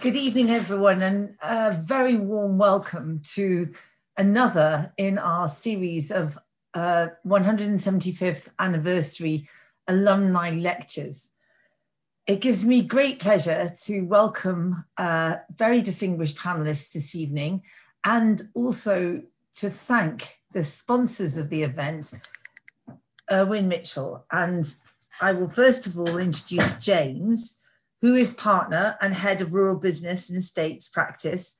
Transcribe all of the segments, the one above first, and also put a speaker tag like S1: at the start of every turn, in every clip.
S1: Good evening, everyone, and a very warm welcome to another in our series of uh, 175th anniversary alumni lectures. It gives me great pleasure to welcome uh, very distinguished panelists this evening and also to thank the sponsors of the event, Irwin Mitchell. And I will first of all introduce James, who is partner and head of rural business and estates practice,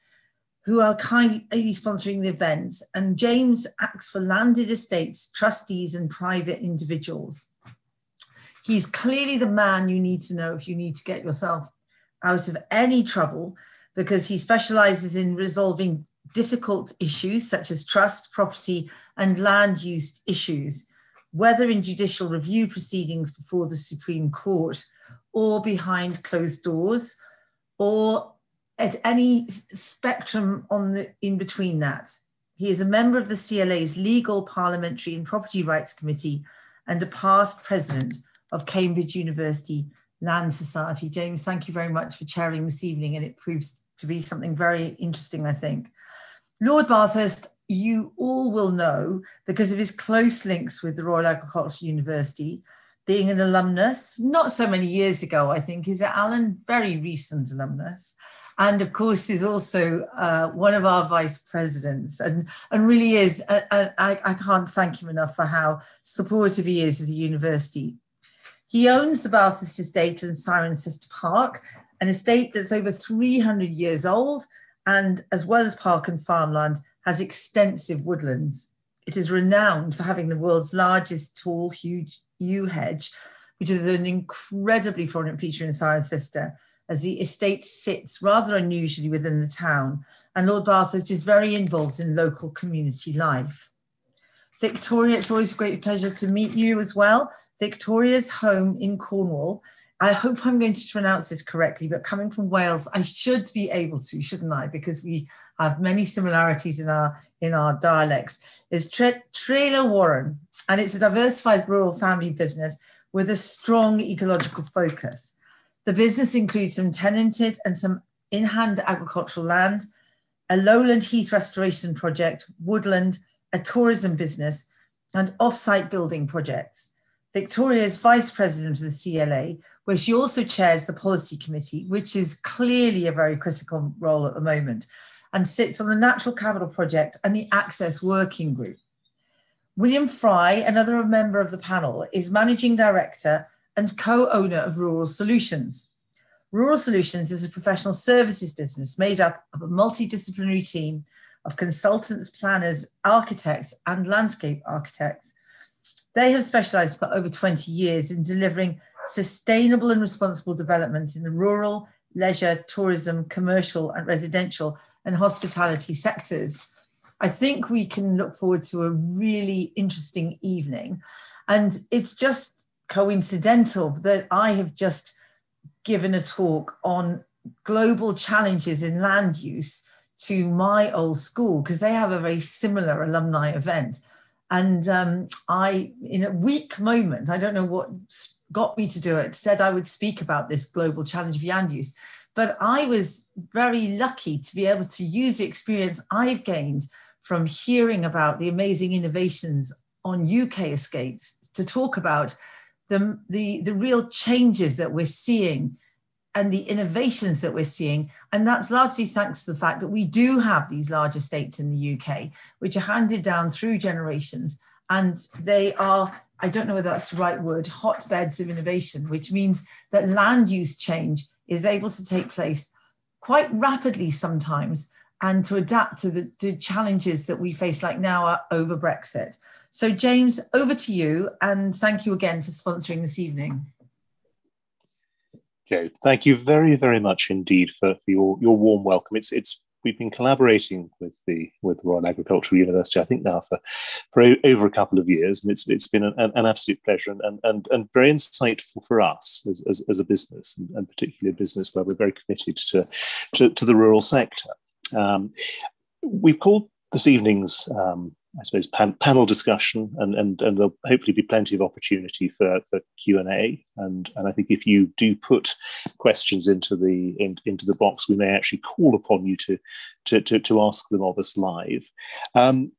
S1: who are kindly sponsoring the event. And James acts for landed estates, trustees, and private individuals. He's clearly the man you need to know if you need to get yourself out of any trouble because he specializes in resolving difficult issues such as trust, property, and land use issues, whether in judicial review proceedings before the Supreme Court or behind closed doors or at any spectrum on the in between that. He is a member of the CLA's Legal, Parliamentary and Property Rights Committee and a past president of Cambridge University Land Society. James, thank you very much for chairing this evening and it proves to be something very interesting, I think. Lord Bathurst, you all will know because of his close links with the Royal Agricultural University, being an alumnus, not so many years ago, I think, is Allen? Very recent alumnus. And of course, is also uh, one of our vice presidents, and, and really is. I, I can't thank him enough for how supportive he is of the university. He owns the Bathurst Estate in Cirencester Park, an estate that's over 300 years old, and as well as park and farmland, has extensive woodlands. It is renowned for having the world's largest tall, huge yew hedge, which is an incredibly prominent feature in Cirencester, as the estate sits rather unusually within the town, and Lord Bathurst is very involved in local community life. Victoria, it's always a great pleasure to meet you as well. Victoria's home in Cornwall. I hope I'm going to pronounce this correctly, but coming from Wales, I should be able to, shouldn't I? Because we have many similarities in our in our dialects. Is Tre- Trelowarren, and it's a diversified rural family business with a strong ecological focus. The business includes some tenanted and some in-hand agricultural land, a lowland heath restoration project, woodland, a tourism business, and off-site building projects. Victoria is vice president of the CLA, where she also chairs the policy committee, which is clearly a very critical role at the moment, and sits on the Natural Capital Project and the Access Working Group. William Fry, another member of the panel, is managing director and co owner of Rural Solutions. Rural Solutions is a professional services business made up of a multidisciplinary team of consultants, planners, architects, and landscape architects. They have specialized for over 20 years in delivering sustainable and responsible development in the rural, leisure, tourism, commercial, and residential and hospitality sectors. I think we can look forward to a really interesting evening. And it's just coincidental that I have just given a talk on global challenges in land use to my old school because they have a very similar alumni event. And um, I, in a weak moment, I don't know what got me to do it, said I would speak about this global challenge of land use. But I was very lucky to be able to use the experience I've gained from hearing about the amazing innovations on UK estates to talk about the, the, the real changes that we're seeing and the innovations that we're seeing. And that's largely thanks to the fact that we do have these large estates in the UK, which are handed down through generations. And they are, I don't know whether that's the right word, hotbeds of innovation, which means that land use change is able to take place quite rapidly sometimes and to adapt to the to challenges that we face, like now over Brexit. So, James, over to you, and thank you again for sponsoring this evening.
S2: Joe, thank you very, very much indeed for, for your, your warm welcome. It's it's we've been collaborating with the with the Royal Agricultural University, I think now for for over a couple of years, and it's it's been an, an absolute pleasure and, and and very insightful for us as, as, as a business, and, and, particularly a business where we're very committed to to, to the rural sector. Um, we've called this evening's um, I suppose, pan, panel discussion, and, and, and there'll hopefully be plenty of opportunity for, for Q&A. And, and I think if you do put questions into the, in, into the box, we may actually call upon you to, to, to, to ask them of us live. Um,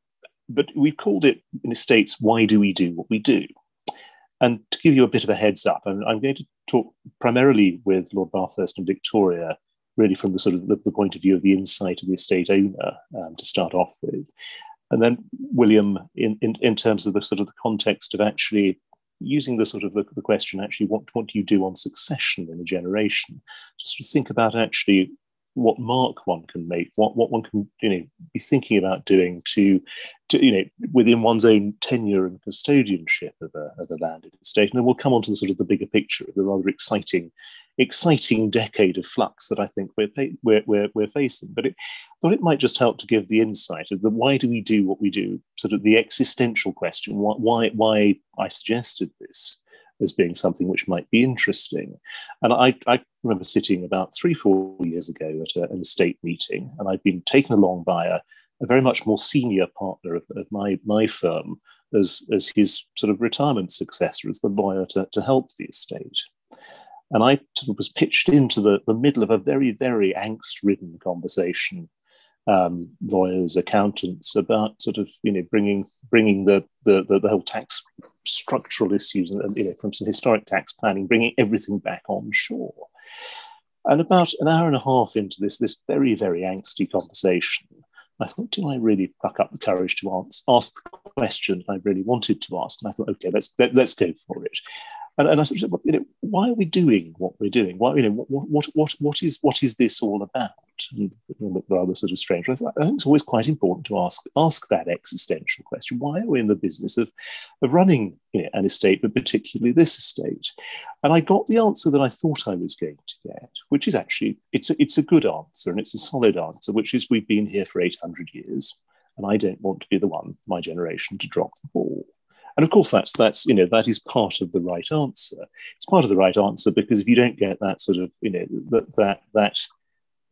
S2: but we've called it in the States, Why Do We Do What We Do? And to give you a bit of a heads up, I'm, I'm going to talk primarily with Lord Bathurst and Victoria really from the sort of the, the, point of view of the insight of the estate owner um, to start off with. And then William, in, in, in terms of the sort of the context of actually using the sort of the, the question, actually, what, what do you do on succession in a generation? Just to think about actually what mark one can make, what, what one can you know be thinking about doing to, to you know within one's own tenure and custodianship of a, of a landed estate. And then we'll come on to the sort of the bigger picture of the rather exciting, exciting decade of flux that I think we're we're, we're, we're facing. But it, I thought it might just help to give the insight of the why do we do what we do, sort of the existential question, why why, why I suggested this as being something which might be interesting. And I, I remember sitting about three, four years ago at an estate meeting, and I'd been taken along by a, a very much more senior partner of, of, my, my firm as, as his sort of retirement successor, as the lawyer to, to help the estate. And I was pitched into the, the middle of a very, very angst ridden conversation um, lawyers, accountants about sort of you know bringing bringing the the, the, the whole tax structural issues and you know from some historic tax planning, bringing everything back on shore. And about an hour and a half into this this very very angsty conversation, I thought, do I really pluck up the courage to ask, ask the question I really wanted to ask? And I thought, okay, let's let, us let us go for it. And, and I said, you know, why are we doing what we're doing? Why, you know, what, what, what, what is what is this all about? And rather sort of strange. I, I think it's always quite important to ask ask that existential question: Why are we in the business of of running you know, an estate, but particularly this estate? And I got the answer that I thought I was going to get, which is actually it's a, it's a good answer and it's a solid answer, which is we've been here for eight hundred years, and I don't want to be the one, my generation, to drop the ball. And of course, that's that's you know that is part of the right answer. It's part of the right answer because if you don't get that sort of you know that that that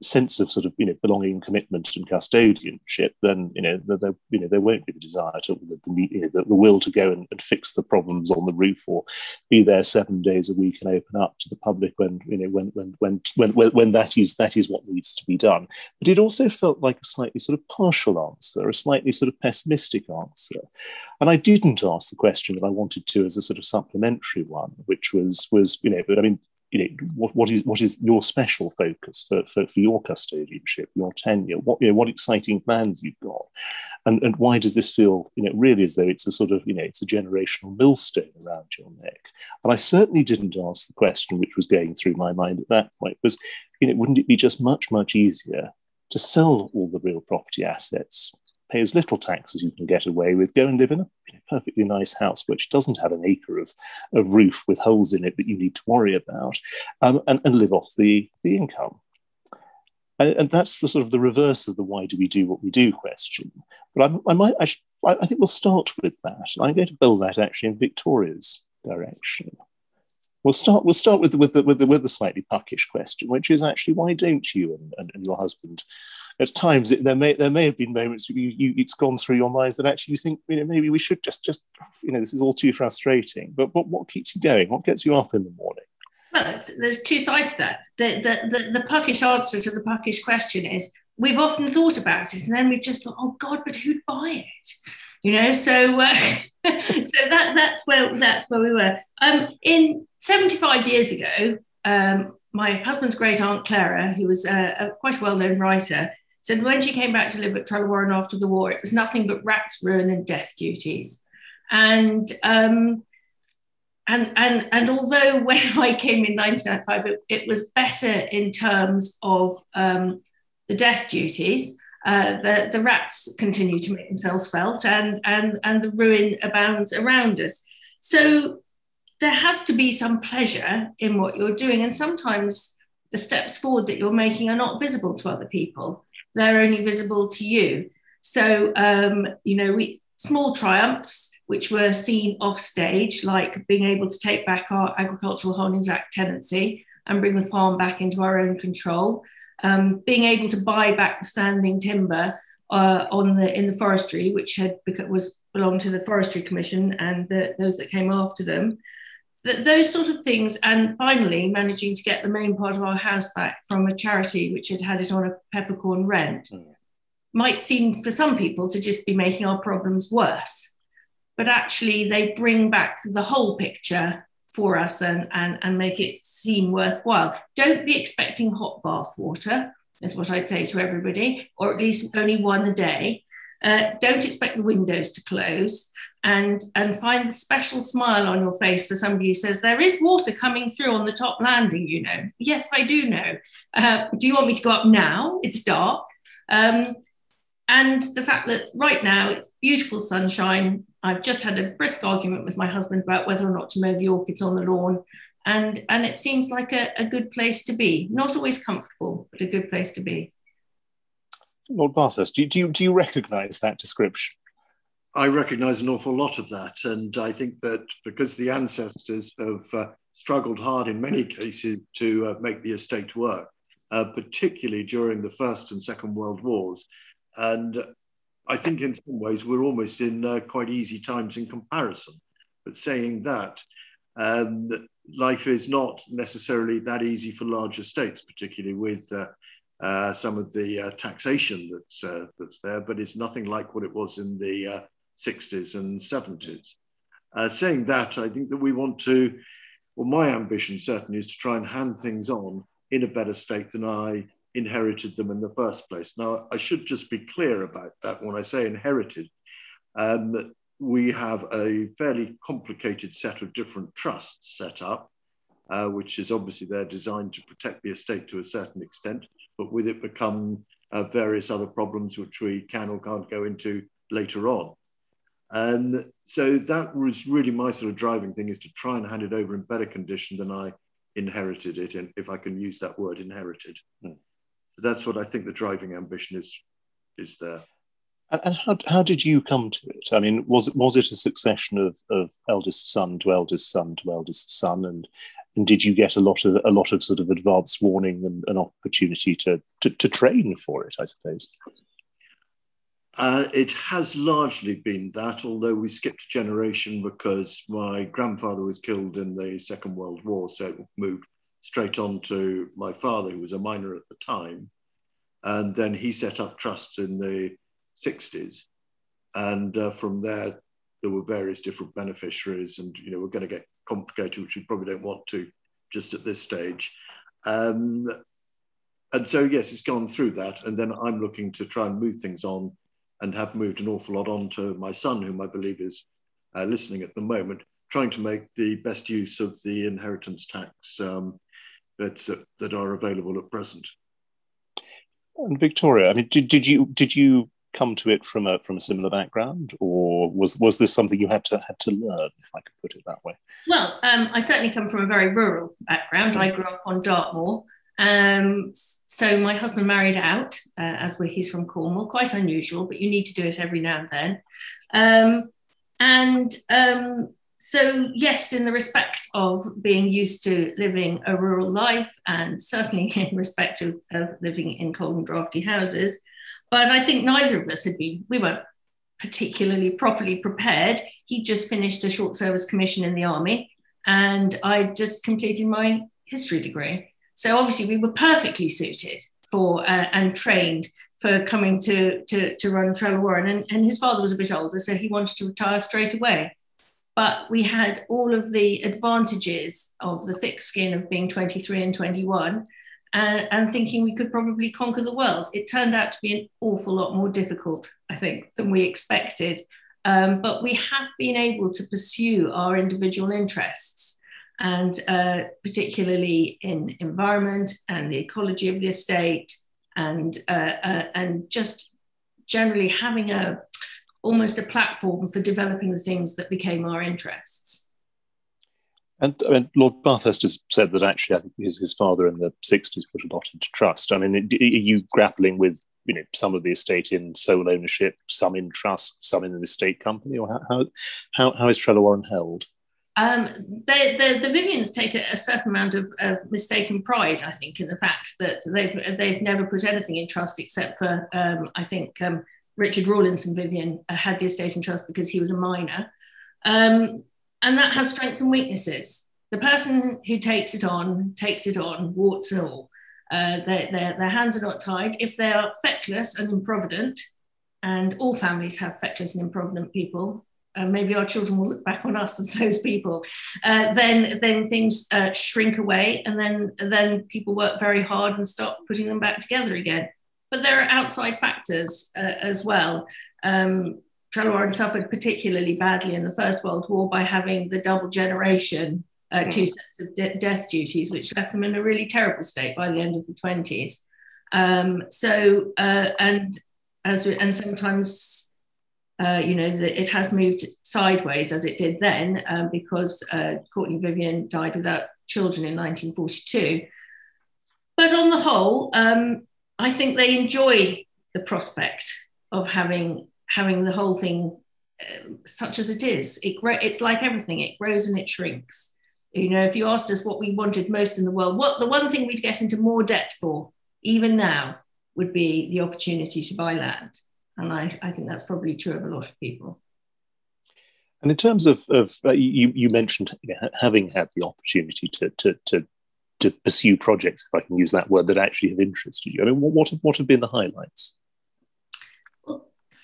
S2: sense of sort of you know belonging, commitment, and custodianship, then you know there, you know there won't be the desire to the, the, you know, the, the will to go and, and, fix the problems on the roof or be there seven days a week and open up to the public when you know when when when when when, when that is that is what needs to be done. But it also felt like a slightly sort of partial answer, a slightly sort of pessimistic answer. And I didn't ask the question that I wanted to as a sort of supplementary one, which was was you know, but I mean, you know, what, what is what is your special focus for, for, for your custodianship, your tenure? What you know, what exciting plans you've got, and and why does this feel you know really as though it's a sort of you know it's a generational millstone around your neck? And I certainly didn't ask the question which was going through my mind at that point was, you know, wouldn't it be just much much easier to sell all the real property assets pay as little tax as you can get away with, go and live in a perfectly nice house which doesn't have an acre of, of roof with holes in it that you need to worry about, um, and, and live off the, the income. And, and, that's the sort of the reverse of the why do we do what we do question. But I, I might, I, should, I think we'll start with that. And I'm going to build that actually in Victoria's direction. We'll start. We'll start with with the, with the, with the slightly puckish question, which is actually why don't you and, and, and your husband at times it, there may there may have been moments you, you, it's gone through your minds that actually you think you know maybe we should just just you know this is all too frustrating. But but what keeps you going? What gets you up in the morning?
S3: Well, there's two sides to that. The, the, the, the puckish answer to the puckish question is we've often thought about it and then we've just thought, oh God, but who'd buy it? You know, so uh, so that that's where that's where we were. Um, in 75 years ago, um, my husband's great aunt Clara, who was a, a quite a well-known writer, said when she came back to live at Trelowarren after the war, it was nothing but rats, ruin, and death duties. And um, and and and although when I came in 1995, it, it was better in terms of um, the death duties. Uh, the the rats continue to make themselves felt, and and and the ruin abounds around us. So there has to be some pleasure in what you're doing, and sometimes the steps forward that you're making are not visible to other people they're only visible to you. So, um, you know, we small triumphs which were seen off stage, like being able to take back our Agricultural Holdings Act tenancy and bring the farm back into our own control, um, being able to buy back the standing timber uh, on the in the forestry, which had was belonged to the Forestry Commission and the, those that came after them. That those sort of things, and finally managing to get the main part of our house back from a charity which had had it on a peppercorn rent, mm. might seem for some people to just be making our problems worse. But actually, they bring back the whole picture for us and, and, and make it seem worthwhile. Don't be expecting hot bath water is what I'd say to everybody, or at least only one a day. Uh, don't expect the windows to close and, and find the special smile on your face for somebody who says, There is water coming through on the top landing, you know. Yes, I do know. Uh, do you want me to go up now? It's dark. Um, and the fact that right now it's beautiful sunshine. I've just had a brisk argument with my husband about whether or not to mow the orchids on the lawn and and it seems like a, a good place to be. Not always comfortable, but a good place to be.
S2: Lord Bathurst, do you, do you, do you recognise that description?
S4: I recognise an awful lot of that, and I think that because the ancestors have uh, struggled hard in many cases to uh, make the estate work, uh, particularly during the First and Second World Wars, and I think in some ways we're almost in uh, quite easy times in comparison. But saying that, um, life is not necessarily that easy for larger states, particularly with uh, some of the uh, taxation that's uh, that's there. But it's nothing like what it was in the 60s uh, and 70s. Uh, saying that, I think that we want to, well, my ambition certainly is to try and hand things on in a better state than I inherited them in the first place. Now, I should just be clear about that when I say inherited. Um, we have a fairly complicated set of different trusts set up, uh, which is obviously they're designed to protect the estate to a certain extent, but with it become uh, various other problems which we can or can't go into later on. And so that was really my sort of driving thing is to try and hand it over in better condition than I inherited it, and if I can use that word, inherited. So that's what I think the driving ambition is is there.
S2: And, and how, how did you come to it? I mean, was it was it a succession of, of eldest son to eldest son to eldest son, and and did you get a lot of a lot of sort of advance warning and an opportunity to, to, to train for it? I suppose.
S4: Uh, it has largely been that, although we skipped a generation because my grandfather was killed in the Second World War, so it moved straight on to my father, who was a miner at the time. And then he set up trusts in the 60s. And uh, from there, there were various different beneficiaries, and you know we're going to get complicated, which we probably don't want to just at this stage. Um, and so yes, it's gone through that, and then I'm looking to try and move things on, and have moved an awful lot on to my son, whom I believe is uh, listening at the moment, trying to make the best use of the inheritance tax um, that's, uh, that are available at present.
S2: And Victoria, I mean, did, did you did you come to it from a from a similar background, or was was this something you had to had to learn, if I could put it that way?
S3: Well, um, I certainly come from a very rural background. I grew up on Dartmoor. Um, so my husband married out, uh, as we, he's from Cornwall, quite unusual, but you need to do it every now and then. Um, and um, so, yes, in the respect of being used to living a rural life, and certainly in respect of, of living in cold and drafty houses, but I think neither of us had been, we weren't particularly properly prepared. He just finished a short service commission in the army, and I just completed my history degree. So obviously, we were perfectly suited for uh, and trained for coming to, to, to run Trelowarren. And, and his father was a bit older, so he wanted to retire straight away. But we had all of the advantages of the thick skin of being 23 and 21 and, and, thinking we could probably conquer the world. It turned out to be an awful lot more difficult, I think, than we expected. Um, but we have been able to pursue our individual interests, and uh, particularly in environment and the ecology of the estate, and uh, uh, and just generally having a almost a platform for developing the things that became our interests.
S2: And I mean, Lord Bathurst has said that actually, I think his, his father in the 60s put a lot into trust. I mean, are you grappling with you know some of the estate in sole ownership, some in trust, some in an estate company, or how how, how is Trelowarren held?
S3: Um, they, the, Vyvyans take a, a certain amount of, of, mistaken pride, I think, in the fact that they've they've never put anything in trust except for um, I think um, Richard Rawlinson Vyvyan had the estate in trust because he was a minor. And that has strengths and weaknesses. The person who takes it on takes it on, warts and all. Uh, their, their, their hands are not tied. If they are feckless and improvident, and all families have feckless and improvident people, uh, maybe our children will look back on us as those people, uh, then then things uh, shrink away, and then then people work very hard and start putting them back together again. But there are outside factors uh, as well. Um, Trelowarren suffered particularly badly in the First World War by having the double generation, uh, two mm. sets of de- death duties, which left them in a really terrible state by the end of the 20s. Um, so, uh, and as we, and sometimes, uh, you know, the, it has moved sideways as it did then um, because uh, Courtenay Vyvyan died without children in 1942. But on the whole, um, I think they enjoy the prospect of having having the whole thing uh, such as it is. It it's like everything; it grows and it shrinks. You know, if you asked us what we wanted most in the world, what the one thing we'd get into more debt for, even now, would be the opportunity to buy land. And I, I think that's probably true of a lot of people.
S2: And in terms of, of uh, you, you mentioned having had the opportunity to, to, to, to, pursue projects, if I can use that word, that actually have interested you. I mean, what, have, what have been the highlights?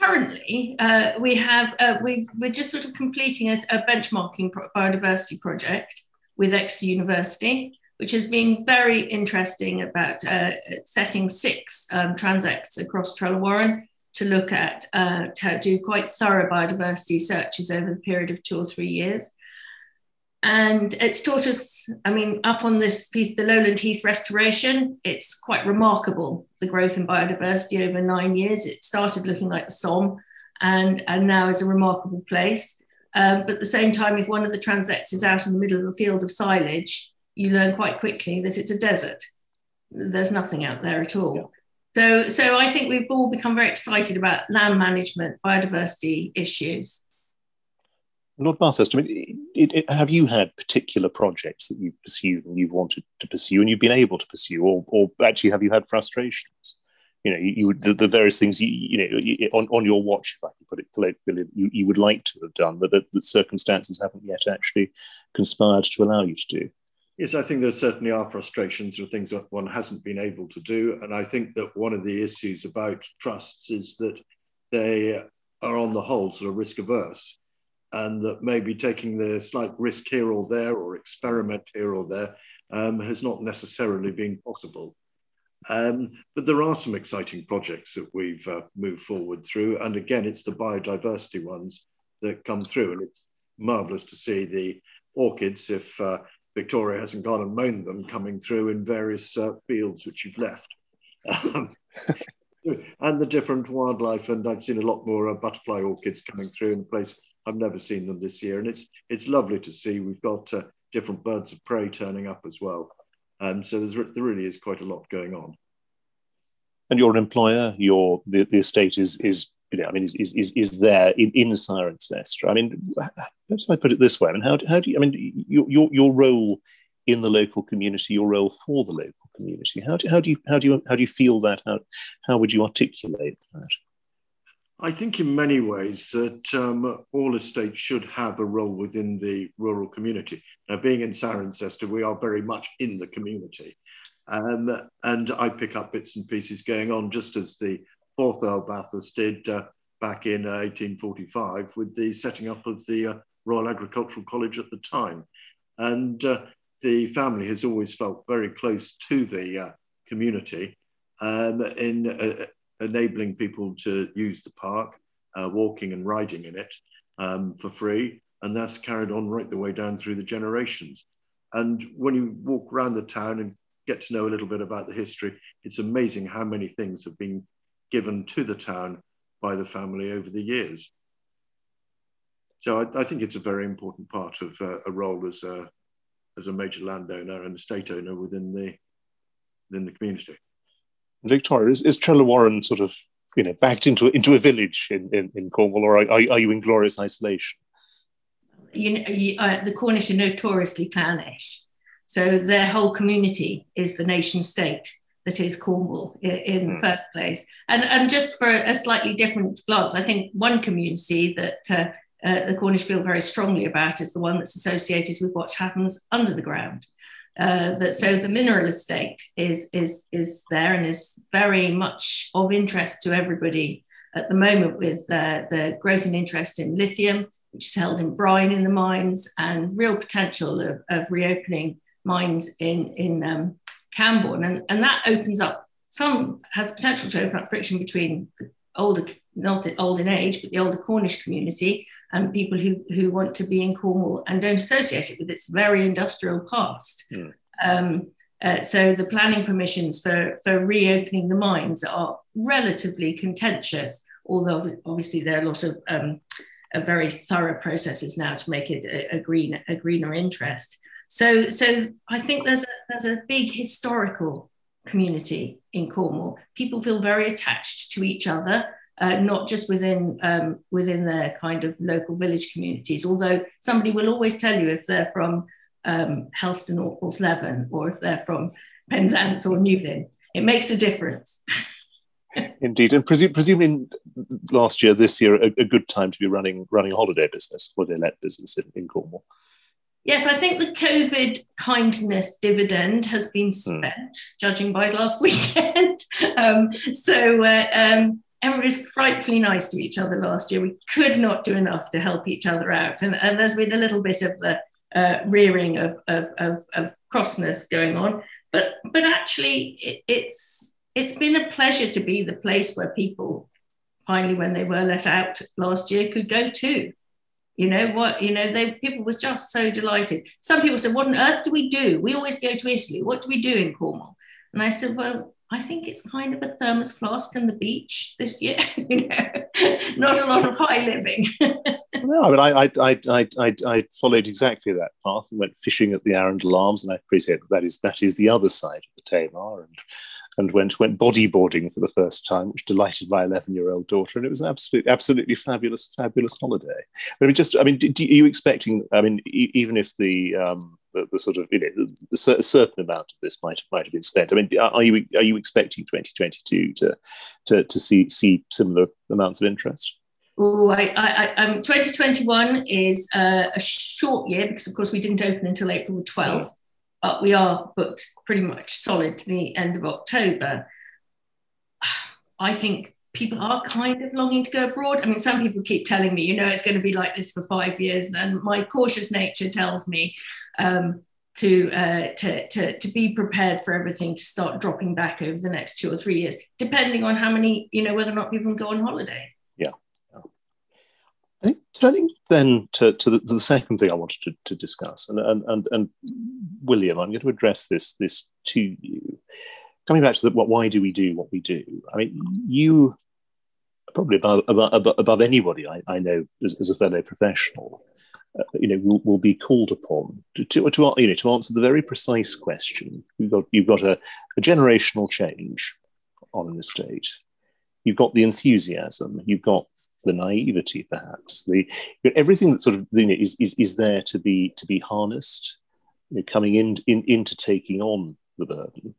S3: Currently, uh, we have uh, we are just sort of completing a, a benchmarking biodiversity project with Exeter University which has been very interesting about uh, setting six um, transects across Trelowarren to look at, uh, to do quite thorough biodiversity searches over the period of two or three years. And it's taught us, I mean, up on this piece, the Lowland Heath restoration, it's quite remarkable, the growth in biodiversity over nine years. It started looking like the Somme and, and now is a remarkable place. Um, but at the same time, if one of the transects is out in the middle of a field of silage, you learn quite quickly that it's a desert. There's nothing out there at all. So, so I think we've all become very excited about land management, biodiversity issues.
S2: Lord Bathurst, I mean, it, it, have you had particular projects that you've pursued and you've wanted to pursue and you've been able to pursue, or, or actually have you had frustrations? You know, you, you the, the, various things you, you know on, on your watch, if I can put it colloquially, you, you would like to have done, but the circumstances haven't yet actually conspired to allow you to do.
S4: Yes, I think there certainly are frustrations or things that one hasn't been able to do. And I think that one of the issues about trusts is that they are on the whole sort of risk averse and that maybe taking the slight risk here or there or experiment here or there um, has not necessarily been possible. Um, but there are some exciting projects that we've uh, moved forward through. And again, it's the biodiversity ones that come through. And it's marvelous to see the orchids, if uh, Victoria hasn't gone and mown them coming through in various uh, fields which you've left. Um, and the different wildlife, and I've seen a lot more uh, butterfly orchids coming through in the place I've never seen them this year, and it's it's lovely to see. We've got uh, different birds of prey turning up as well, um, so there really is quite a lot going on.
S2: And your employer, your the, the estate is is you know, I mean, is, is, is there in, in Cirencester? I mean, perhaps I put it this way. I mean, how, how do you, I mean, your, your, your role in the local community, your role for the local community, how do, how do you, how do you, how do you feel that? How, how would you articulate that?
S4: I think in many ways that um, all estates should have a role within the rural community. Now, being in Cirencester, we are very much in the community. Um, and I pick up bits and pieces going on just as the fourth Earl Bathurst did uh, back in uh, 1845 with the setting up of the uh, Royal Agricultural College at the time. And uh, the family has always felt very close to the uh, community um, in uh, enabling people to use the park, walking and riding in it um, for free. And that's carried on right the way down through the generations. And when you walk around the town and get to know a little bit about the history, it's amazing how many things have been given to the town by the family over the years. So I, I think it's a very important part of uh, a role as a, as a major landowner and estate owner within the, within the community.
S2: Victoria, is, is Trelowarren sort of you know backed into into a village in, in, in Cornwall, or are, are you in glorious isolation?
S3: You know, you, uh, the Cornish are notoriously clannish, so their whole community is the nation state that is Cornwall in, in mm. the first place. And, and just for a slightly different glance, I think one community that uh, uh, the Cornish feel very strongly about is the one that's associated with what happens under the ground. Uh, that so the mineral estate is is is there and is very much of interest to everybody at the moment with uh, the growth and interest in lithium, which is held in brine in the mines, and real potential of, of reopening mines in in um, Camborne, and, and that opens up some has the potential to open up friction between older, not old in age, but the older Cornish community and people who, who want to be in Cornwall and don't associate it with its very industrial past. Mm. Um, uh, so the planning permissions for, for reopening the mines are relatively contentious, although obviously there are a lot of um, very thorough processes now to make it a, a, green, a greener interest. So, so I think there's a, there's a big historical community in Cornwall. People feel very attached to each other, uh, not just within um, within their kind of local village communities. Although somebody will always tell you if they're from um, Helston or Porthleven or if they're from Penzance or Newlyn, it makes a difference.
S2: Indeed, and presu- presumably last year, this year, a, a, good time to be running running a holiday business, holiday let business in, in Cornwall.
S3: Yes, I think the COVID kindness dividend has been hmm. spent, mm. judging by last weekend. um, so uh, um, everybody was frightfully nice to each other last year. We could not do enough to help each other out. And, and there's been a little bit of the uh, rearing of, of, of, of, crossness going on. But, but actually, it, it's, it's been a pleasure to be the place where people finally, when they were let out last year, could go to you know what you know they people was just so delighted some people said what on earth do we do we always go to italy what do we do in cornwall and i said well i think it's kind of a thermos flask and the beach this year you know not a lot of high living.
S2: No, I mean, I, I, I, I, I followed exactly that path and went fishing at the Arundel Arms, and I appreciate that, that is that is the other side of the Tamar, and and went went bodyboarding for the first time, which delighted my 11 year old daughter, and it was an absolutely absolutely fabulous fabulous holiday. I mean, just I mean, do, do, are you expecting? I mean, e- even if the, um, the the, sort of you know a certain amount of this might might have been spent. I mean, are you are you expecting 2022 to to to see see similar amounts of interest?
S3: Oh, I, I, um, 2021 is uh, a short year because, of course, we didn't open until April the 12th but we are booked pretty much solid to the end of October. I think people are kind of longing to go abroad. I mean, some people keep telling me, you know, it's going to be like this for five years, and my cautious nature tells me um, to, uh, to, to, to be prepared for everything to start dropping back over the next two or three years, depending on how many, you know, whether or not people can go on holiday.
S2: I think turning then to, to the, to, the, second thing I wanted to, to discuss, and, and, and, and, William, I'm going to address this, this to you. Coming back to the, what, why do we do what we do? I mean, you probably above, above, above anybody I, I know as, as, a fellow professional, uh, you know, will, will be called upon to, to, to, you know, to answer the very precise question. You've got, you've got a, a generational change on an estate you've got the enthusiasm, you've got the naivety, perhaps the everything that sort of you know, is, is is there to be to be harnessed, you know, coming in, in into taking on the burden.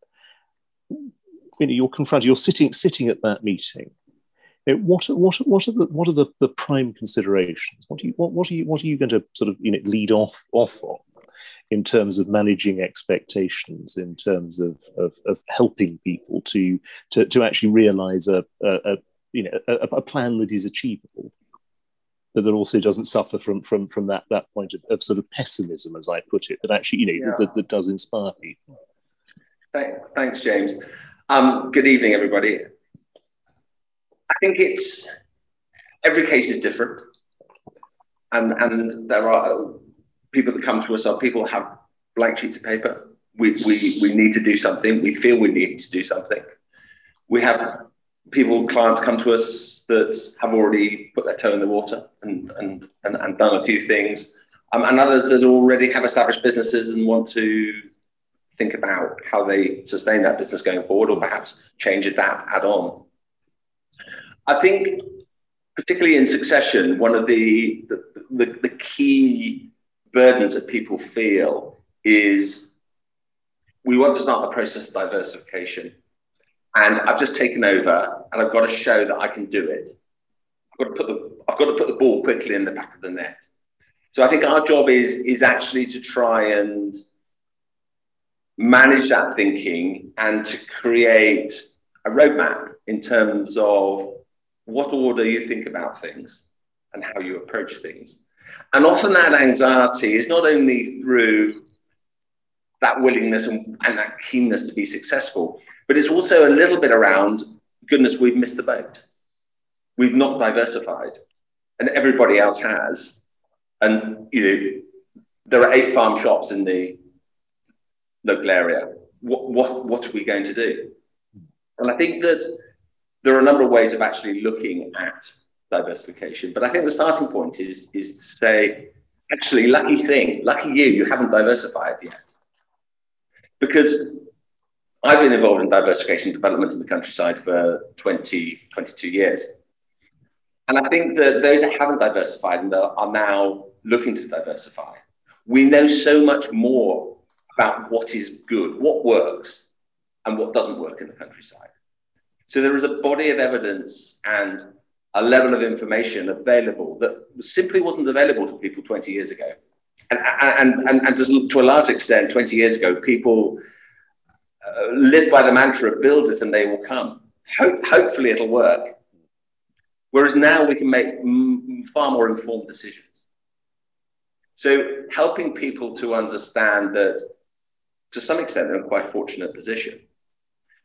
S2: You know, you're confronted. You're sitting sitting at that meeting. You know, what what what are the what are the, the prime considerations? What do you what, what are you what are you going to sort of you know lead off off on? in terms of managing expectations, in terms of, of, of helping people to, to, to actually realize a, a, a you know, a, a, plan that is achievable, but that also doesn't suffer from, from, from that, that point of, of sort of pessimism, as I put it, that actually, you know, yeah. that, that does inspire people.
S5: Thanks, James. Um, good evening, everybody. I think it's every case is different, and and there are people that come to us are people have blank sheets of paper. We, we, we need to do something. We feel we need to do something. We have people, clients come to us that have already put their toe in the water and, and, and, and done a few things. Um, and others that already have established businesses and want to think about how they sustain that business going forward or perhaps change that, add on. I think, particularly in succession, one of the, the, the, the key burdens that people feel is we want to start the process of diversification. And I've just taken over, and I've got to show that I can do it. I've got to put the I've got to put the ball quickly in the back of the net. So I think our job is is actually to try and manage that thinking and to create a roadmap in terms of what order you think about things and how you approach things. And often that anxiety is not only through that willingness and, and that keenness to be successful, but it's also a little bit around goodness, we've missed the boat. We've not diversified, and everybody else has. And you know, there are eight farm shops in the local area. What, what, what are we going to do? And I think that there are a number of ways of actually looking at diversification. But I think the starting point is, is to say, actually, lucky thing, lucky you, you haven't diversified yet. Because I've been involved in diversification development in the countryside for 20, 22 years. And I think that those that haven't diversified and are now looking to diversify, we know so much more about what is good, what works, and what doesn't work in the countryside. So there is a body of evidence and a level of information available that simply wasn't available to people 20 years ago. And, and, and, and to a large extent, 20 years ago, people uh, lived by the mantra of build it and they will come. Ho- hopefully it'll work. Whereas now we can make far more informed decisions. So helping people to understand that to some extent they're in quite fortunate position.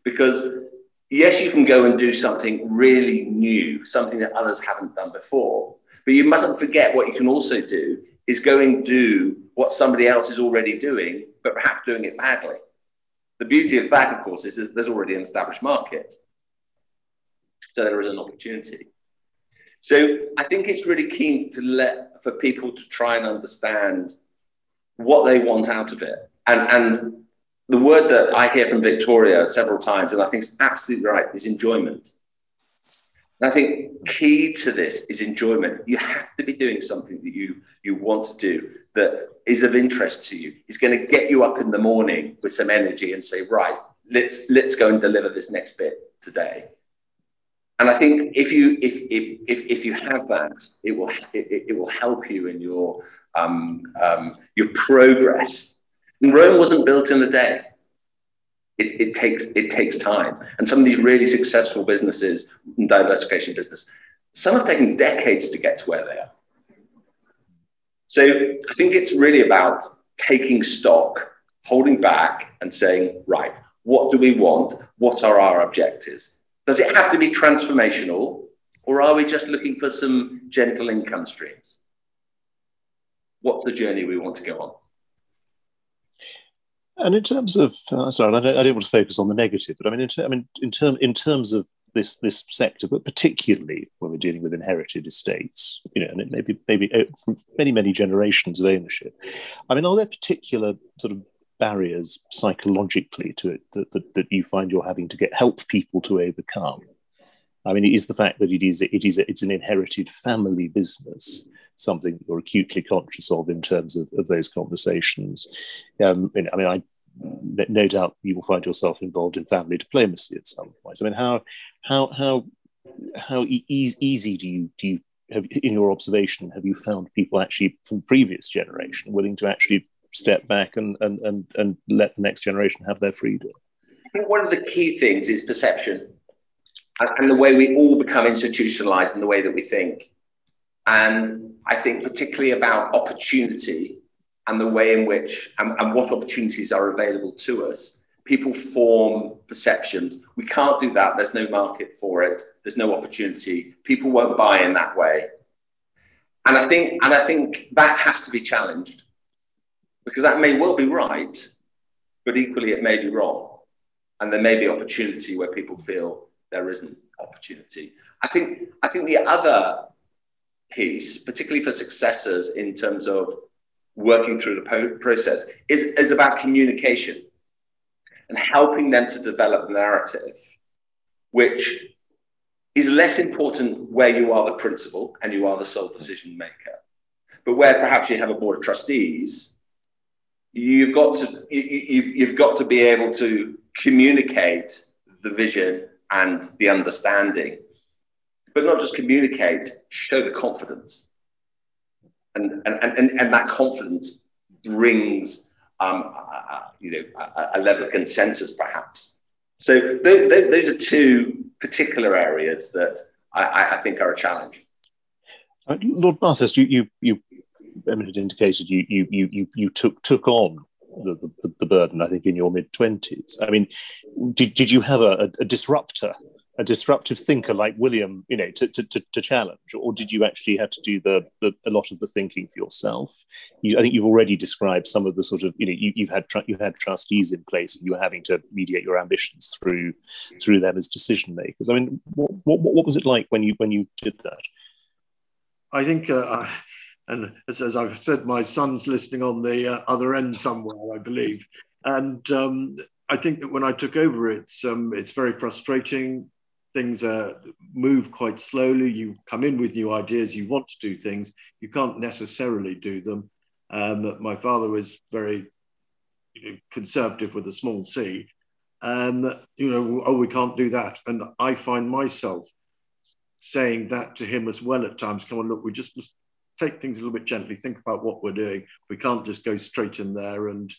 S5: Because yes, you can go and do something really new, something that others haven't done before. But you mustn't forget what you can also do is go and do what somebody else is already doing, but perhaps doing it badly. The beauty of that, of course, is that there's already an established market. So there is an opportunity. So I think it's really keen to let for people to try and understand what they want out of it. And, and the word that I hear from Victoria several times, and I think is absolutely right, is enjoyment. And I think key to this is enjoyment. You have to be doing something that you, you want to do that is of interest to you. It's going to get you up in the morning with some energy and say, right, let's let's go and deliver this next bit today. And I think if you if if if, if you have that, it will it, it will help you in your um, um, your progress and Rome wasn't built in a day. It, it, takes it takes time. And some of these really successful businesses, and diversification business, some have taken decades to get to where they are. So I think it's really about taking stock, holding back, and saying, right, what do we want? What are our objectives? Does it have to be transformational, or are we just looking for some gentle income streams? What's the journey we want to go on?
S2: And in terms of, uh, sorry, I, don't, I didn't want to focus on the negative, but I mean, in, ter- I mean, in, term, in terms of this this sector, but particularly when we're dealing with inherited estates, you know, and it may maybe maybe uh, from many many generations of ownership. I mean, are there particular sort of barriers psychologically to it that, that, that you find you're having to get help people to overcome? I mean, it is the fact that it is it is it's an inherited family business something you're acutely conscious of in terms of, of those conversations. Um, I mean, I no doubt you will find yourself involved in family diplomacy at some point. I mean, how how how how e- easy do you do you have in your observation have you found people actually from previous generation willing to actually step back and and and, and let the next generation have their freedom?
S5: I think one of the key things is perception and, and the way we all become institutionalized in the way that we think. And I think particularly about opportunity and the way in which and, and what opportunities are available to us. People form perceptions. We can't do that. There's no market for it. There's no opportunity. People won't buy in that way. And I think, and I think that has to be challenged because that may well be right, but equally it may be wrong. And there may be opportunity where people feel there isn't opportunity. I think, I think the other piece, particularly for successors in terms of working through the process, is, is about communication and helping them to develop the narrative, which is less important where you are the principal and you are the sole decision maker, but where perhaps you have a board of trustees, you've got to you, you've, you've got to be able to communicate the vision and the understanding, but not just communicate, show the confidence. And, and, and, and that confidence brings um, a, you know, a, a, level of consensus, perhaps. So th- th- those are two particular areas that I, I think are a challenge.
S2: Uh, Lord Bathurst, you you you indicated you you you you took took on the, the, the burden. I think in your mid twenties. I mean, did did you have a, a, disruptor, a disruptive thinker like William, you know, to, to, to, to challenge, or did you actually have to do the, the a lot of the thinking for yourself? You, I think you've already described some of the sort of you know you, have had you had trustees in place, and you were having to mediate your ambitions through through them as decision makers. I mean, what, what, what was it like when you when you did that?
S4: I think, uh, and as, as, I've said, my son's listening on the uh, other end somewhere, I believe. And um, I think that when I took over, it's um, it's very frustrating. Things uh, move quite slowly. You come in with new ideas. You want to do things. You can't necessarily do them. Um, my father was very you know, conservative with a small c. And you know, oh, we can't do that. And I find myself saying that to him as well at times. Come on, look, we just must take things a little bit gently. Think about what we're doing. We can't just go straight in there and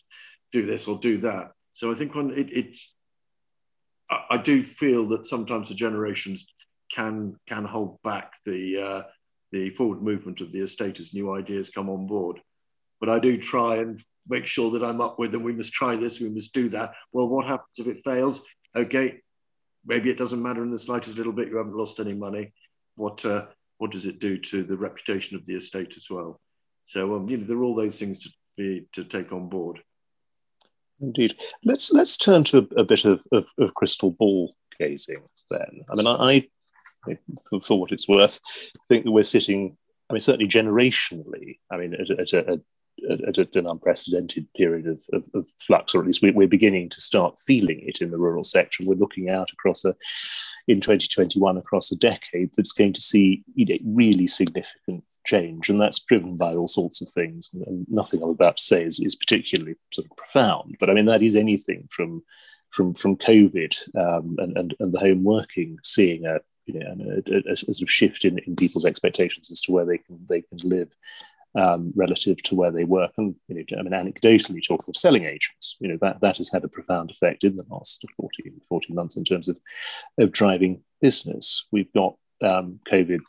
S4: do this or do that. So I think when it, it's, I, do feel that sometimes the generations can can hold back the uh, the forward movement of the estate as new ideas come on board. But I do try and make sure that I'm up with them. We must try this. We must do that. Well, what happens if it fails? Okay, maybe it doesn't matter in the slightest little bit. You haven't lost any money. What uh, what does it do to the reputation of the estate as well? So um, you know, there are all those things to be to take on board.
S2: Indeed. Let's let's turn to a, a bit of, of, of, crystal ball gazing then. I mean, I, I for, for, what it's worth, think that we're sitting. I mean, certainly generationally. I mean, at, at a, at, at an unprecedented period of, of, of flux, or at least we, are beginning to start feeling it in the rural section. We're looking out across a in 2021 across a decade that's going to see you know, really significant change, and that's driven by all sorts of things. And nothing I'm about to say is, is particularly sort of profound, but I mean that is anything from from from COVID um, and, and and the home working, seeing a you know a, a, a, sort of shift in, in people's expectations as to where they can they can live um, relative to where they work. And you know, I mean, anecdotally, talking of selling agents, you know, that, that has had a profound effect in the last 14, 14 months in terms of, of driving business. We've got um, COVID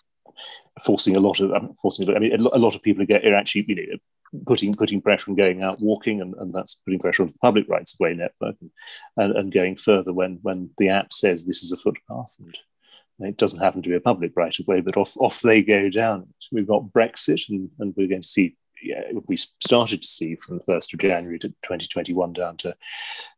S2: forcing a lot of, um, forcing, I mean, a lot of people are, actually, you know, putting putting pressure on going out walking, and, and that's putting pressure on the public rights of way network, and, and, and going further when when the app says this is a footpath and it doesn't happen to be a public right of way, but off, off they go down. We've got Brexit, and, and we're going to see, yeah, we started to see from the 1st of January to 2021 down to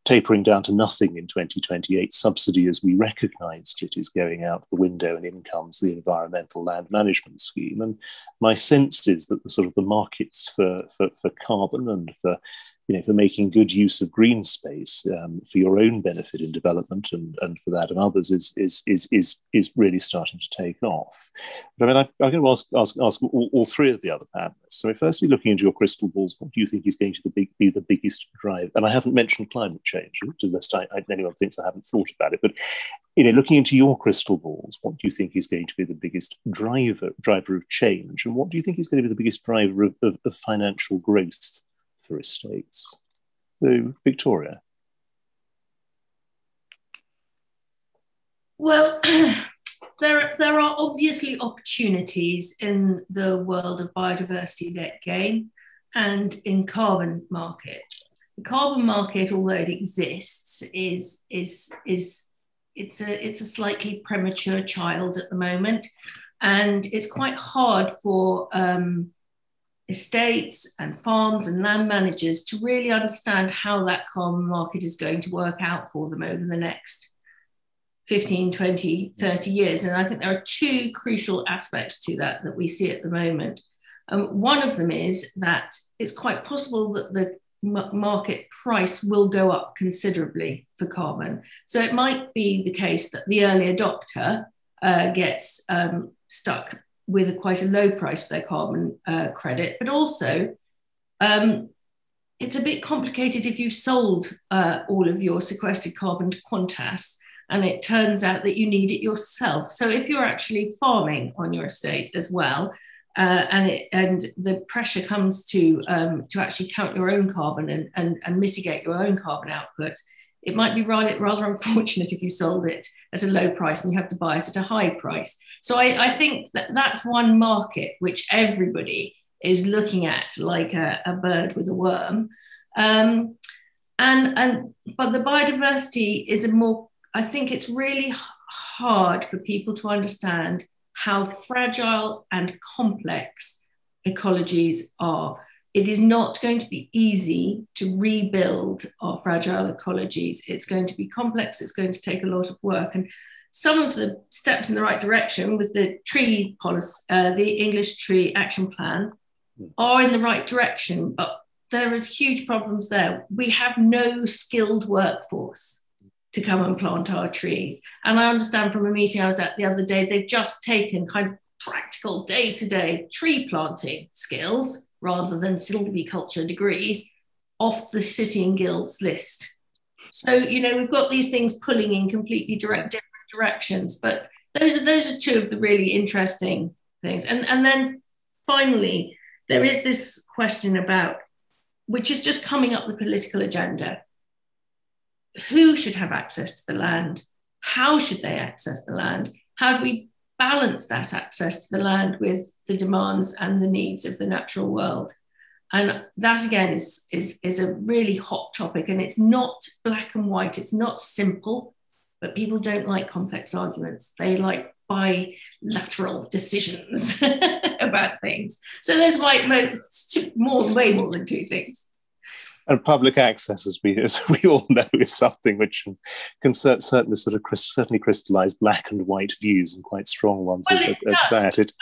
S2: tapering down to nothing in 2028. Subsidy, as we recognised it, is going out the window, and in comes the Environmental Land Management Scheme. And my sense is that the sort of the markets for, for, for carbon and for you know, for making good use of green space um, for your own benefit in development and, and for that and others is, is, is, is, is really starting to take off. But I mean, I, am going to ask, ask, ask all, all, three of the other panelists. So, firstly, looking into your crystal balls, what do you think is going to the big, be the biggest drive? And I haven't mentioned climate change, unless I, I, anyone thinks I haven't thought about it. But you know, looking into your crystal balls, what do you think is going to be the biggest driver driver of change, and what do you think is going to be the biggest driver of, of, of financial growth for estates. So, Victoria.
S3: Well, there, there are obviously opportunities in the world of biodiversity net gain and in carbon markets. The carbon market, although it exists, is, is, is it's a, it's a slightly premature child at the moment. And it's quite hard for um, estates and farms and land managers to really understand how that carbon market is going to work out for them over the next 15, 20, 30 years. And I think there are two crucial aspects to that that we see at the moment. Um, one of them is that it's quite possible that the market price will go up considerably for carbon. So it might be the case that the early adopter uh, gets um, stuck with a quite a low price for their carbon uh, credit, but also um, it's a bit complicated if you've sold uh, all of your sequestered carbon to Qantas and it turns out that you need it yourself. So if you're actually farming on your estate as well, uh, and it, and the pressure comes to um, to actually count your own carbon and, and, and mitigate your own carbon output, it might be rather, rather unfortunate if you sold it at a low price and you have to buy it at a high price. So I, I think that that's one market which everybody is looking at like a, a bird with a worm. Um, and and but the biodiversity is a more I think it's really hard for people to understand how fragile and complex ecologies are. It is not going to be easy to rebuild our fragile ecologies. It's going to be complex, it's going to take a lot of work. And some of the steps in the right direction with the tree policy, uh, the English Tree Action Plan, are in the right direction, but there are huge problems there. We have no skilled workforce to come and plant our trees. And I understand from a meeting I was at the other day, they've just taken kind of practical day to day tree planting skills rather than silviculture degrees off the City and Guilds list. So, you know, we've got these things pulling in completely direct different directions, but those are those are two of the really interesting things. And, and then finally, there is this question about which is just coming up the political agenda who should have access to the land? How should they access the land? How do we balance that access to the land with the demands and the needs of the natural world? And that again is, is, is a really hot topic and it's not black and white, it's not simple, but people don't like complex arguments. They like bilateral decisions about things. So there's like more, way more than two things
S2: and public access, as we as we all know, is something which can certainly sort of certainly crystallize black and white views and quite strong ones
S3: well, at, at that. It,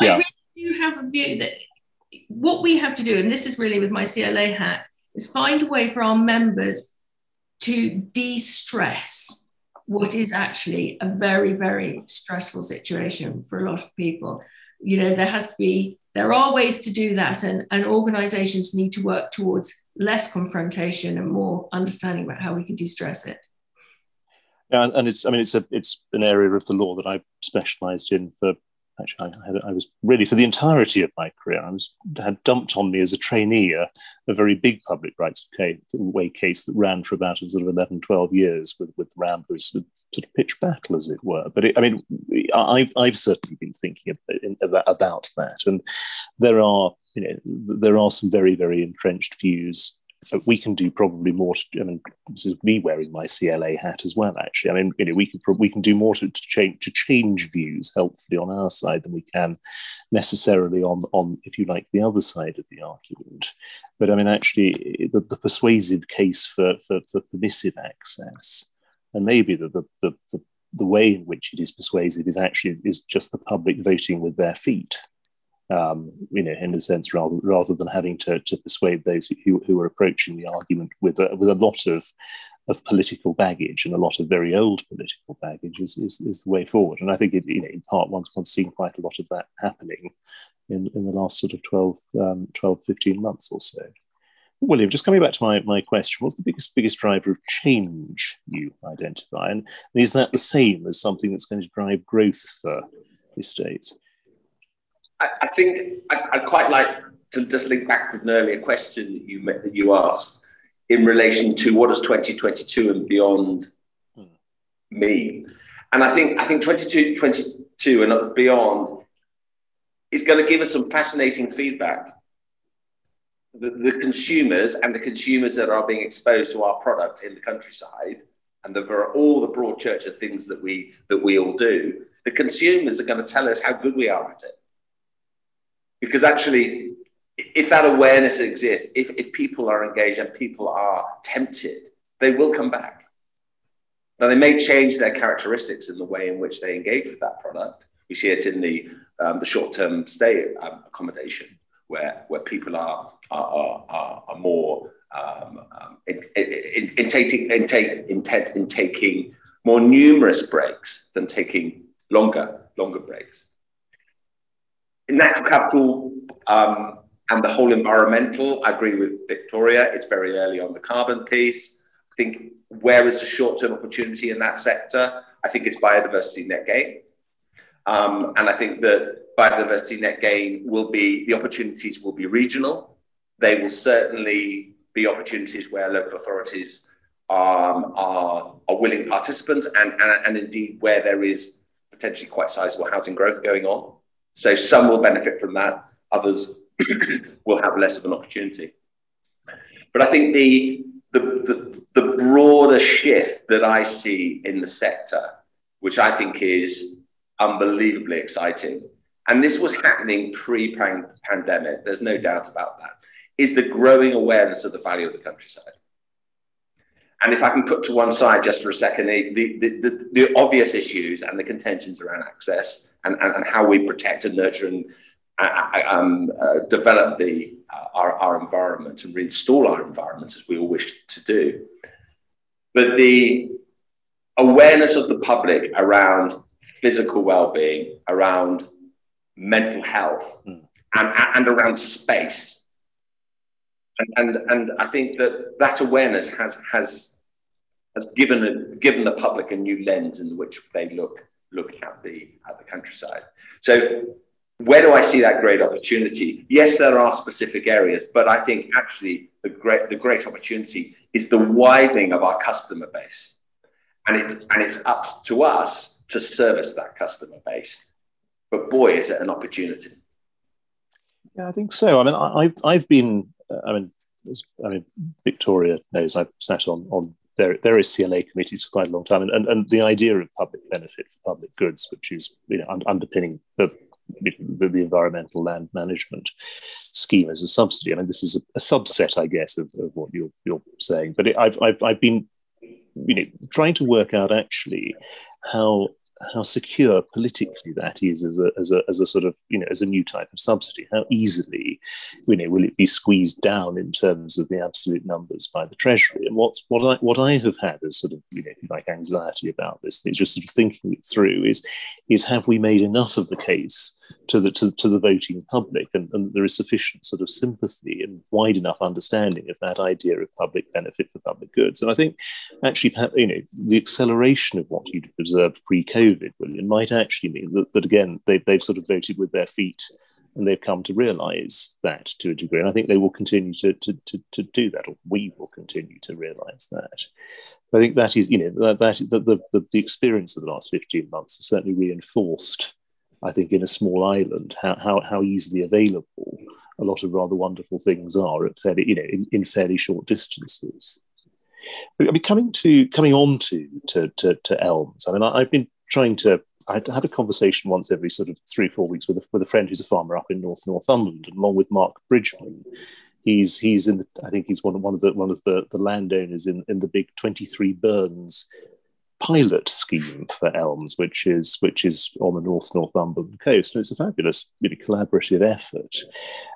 S3: yeah. I really do have a view that what we have to do, and this is really with my CLA hat, is find a way for our members to de-stress what is actually a very, very stressful situation for a lot of people. You know, there has to be there are ways to do that, and, and organizations need to work towards less confrontation and more understanding about how we can de-stress it.
S2: Yeah, and it's I mean it's a it's an area of the law that I specialised in for actually I, I, was really for the entirety of my career I was had dumped on me as a trainee a, a very big public rights way case that ran for about a sort of 11 12 years with with ramblers sort of pitch battle, as it were. But it, I mean, I've I've certainly been thinking about that, and there are you know there are some very very entrenched views. Uh, we can do probably more. To, I mean, this is me wearing my CLA hat as well. Actually, I mean, you know, we can we can do more to, to change to change views helpfully on our side than we can necessarily on on if you like the other side of the argument. But I mean, actually, the, the persuasive case for, for, for permissive access and maybe the, the, the, the, way in which it is persuasive is actually is just the public voting with their feet. Um, you know, in a sense, rather rather than having to, to persuade those who, who are approaching the argument with a, with a lot of of political baggage and a lot of very old political baggage is, is, is the way forward. And I think it, you know, in part one's, one's seen quite a lot of that happening in, in the last sort of 12, um, 12, 15 months or so. William, just coming back to my, my question, what's the biggest biggest driver of change you identify? And, and is that the same as something that's going to drive growth for estates?
S5: I, I think I, would quite like to just link back with an earlier question that you that you asked in relation to what does 2022 and beyond hmm. mean. And I think I think 2022 and beyond is going to give us some fascinating feedback the, the consumers and the consumers that are being exposed to our product in the countryside and the, for all the broad church of things that we that we all do, the consumers are going to tell us how good we are at it. Because actually, if that awareness exists, if, if people are engaged and people are tempted, they will come back. Now, they may change their characteristics in the way in which they engage with that product. We see it in the, um, the short term stay um, accommodation, where, where people are are, are, are more um, um, in, in, in, taking, in, take, in, te- in taking more numerous breaks than taking longer, longer breaks. Natural capital um, and the whole environmental, I agree with Victoria. It's very early on the carbon piece. I think where is the short-term opportunity in that sector? I think it's biodiversity net gain. Um, and I think that biodiversity net gain will be, the opportunities will be regional. They will certainly be opportunities where local authorities um, are, are willing participants and, and, and indeed where there is potentially quite sizable housing growth going on. So some will benefit from that, others will have less of an opportunity. But I think the, the, the, the broader shift that I see in the sector, which I think is unbelievably exciting, and this was happening pre pandemic, there's no doubt about that, is the growing awareness of the value of the countryside. And if I can put to one side just for a second the, the, the, the obvious issues and the contentions around access and, and, and how we protect and nurture and uh, uh um, uh, develop the, uh, our, our environment and reinstall our environment as we all wish to do. But the awareness of the public around physical well-being, around mental health, mm. and, and around space and, and, I think that that awareness has, has, has given, a, given the public a new lens in which they look, look at, the, at the countryside. So where do I see that great opportunity? Yes, there are specific areas, but I think actually the great, the great opportunity is the widening of our customer base. And it's, and it's up to us to service that customer base. But boy, is it an opportunity.
S2: Yeah, I think so. I mean, I've, I've been I mean, I mean, Victoria knows I've sat on on various CLA committees for quite a long time, and, and, and the idea of public benefit for public goods, which is you know un- underpinning the, the, the environmental land management scheme as a subsidy. I mean, this is a, a subset, I guess, of, of what you're you're saying. But it, I've, I've I've been you know trying to work out actually how how secure politically that is as a, as a, as a sort of, you know, as a new type of subsidy. How easily, you know, will it be squeezed down in terms of the absolute numbers by the Treasury? And what's, what, I, what I have had as sort of, you know, like anxiety about this, just sort of thinking it through is, is have we made enough of the case to the to, to the voting public, and, and there is sufficient sort of sympathy and wide enough understanding of that idea of public benefit for public goods. And I think actually, perhaps you know, the acceleration of what you'd observed pre-COVID, William, might actually mean that, that again they, they've sort of voted with their feet and they've come to realize that to a degree. And I think they will continue to, to, to, to do that, or we will continue to realize that. I think that is, you know, that, that the, the, the experience of the last 15 months has certainly reinforced I think, in a small island, how, how, how easily available a lot of rather wonderful things are at fairly, you know, in, in fairly short distances. I mean, coming to coming on to to, to, to Elms. I mean, I, have been trying to. I had a conversation once every sort of three four weeks with a, with a friend who's a farmer up in North Northumberland, and along with Mark Bridgman. He's he's in. The, I think he's one of one of the one of the, the landowners in, in the big twenty three burns pilot scheme for Elms, which is which is on the North Northumberland coast, and it's a fabulous, really collaborative effort.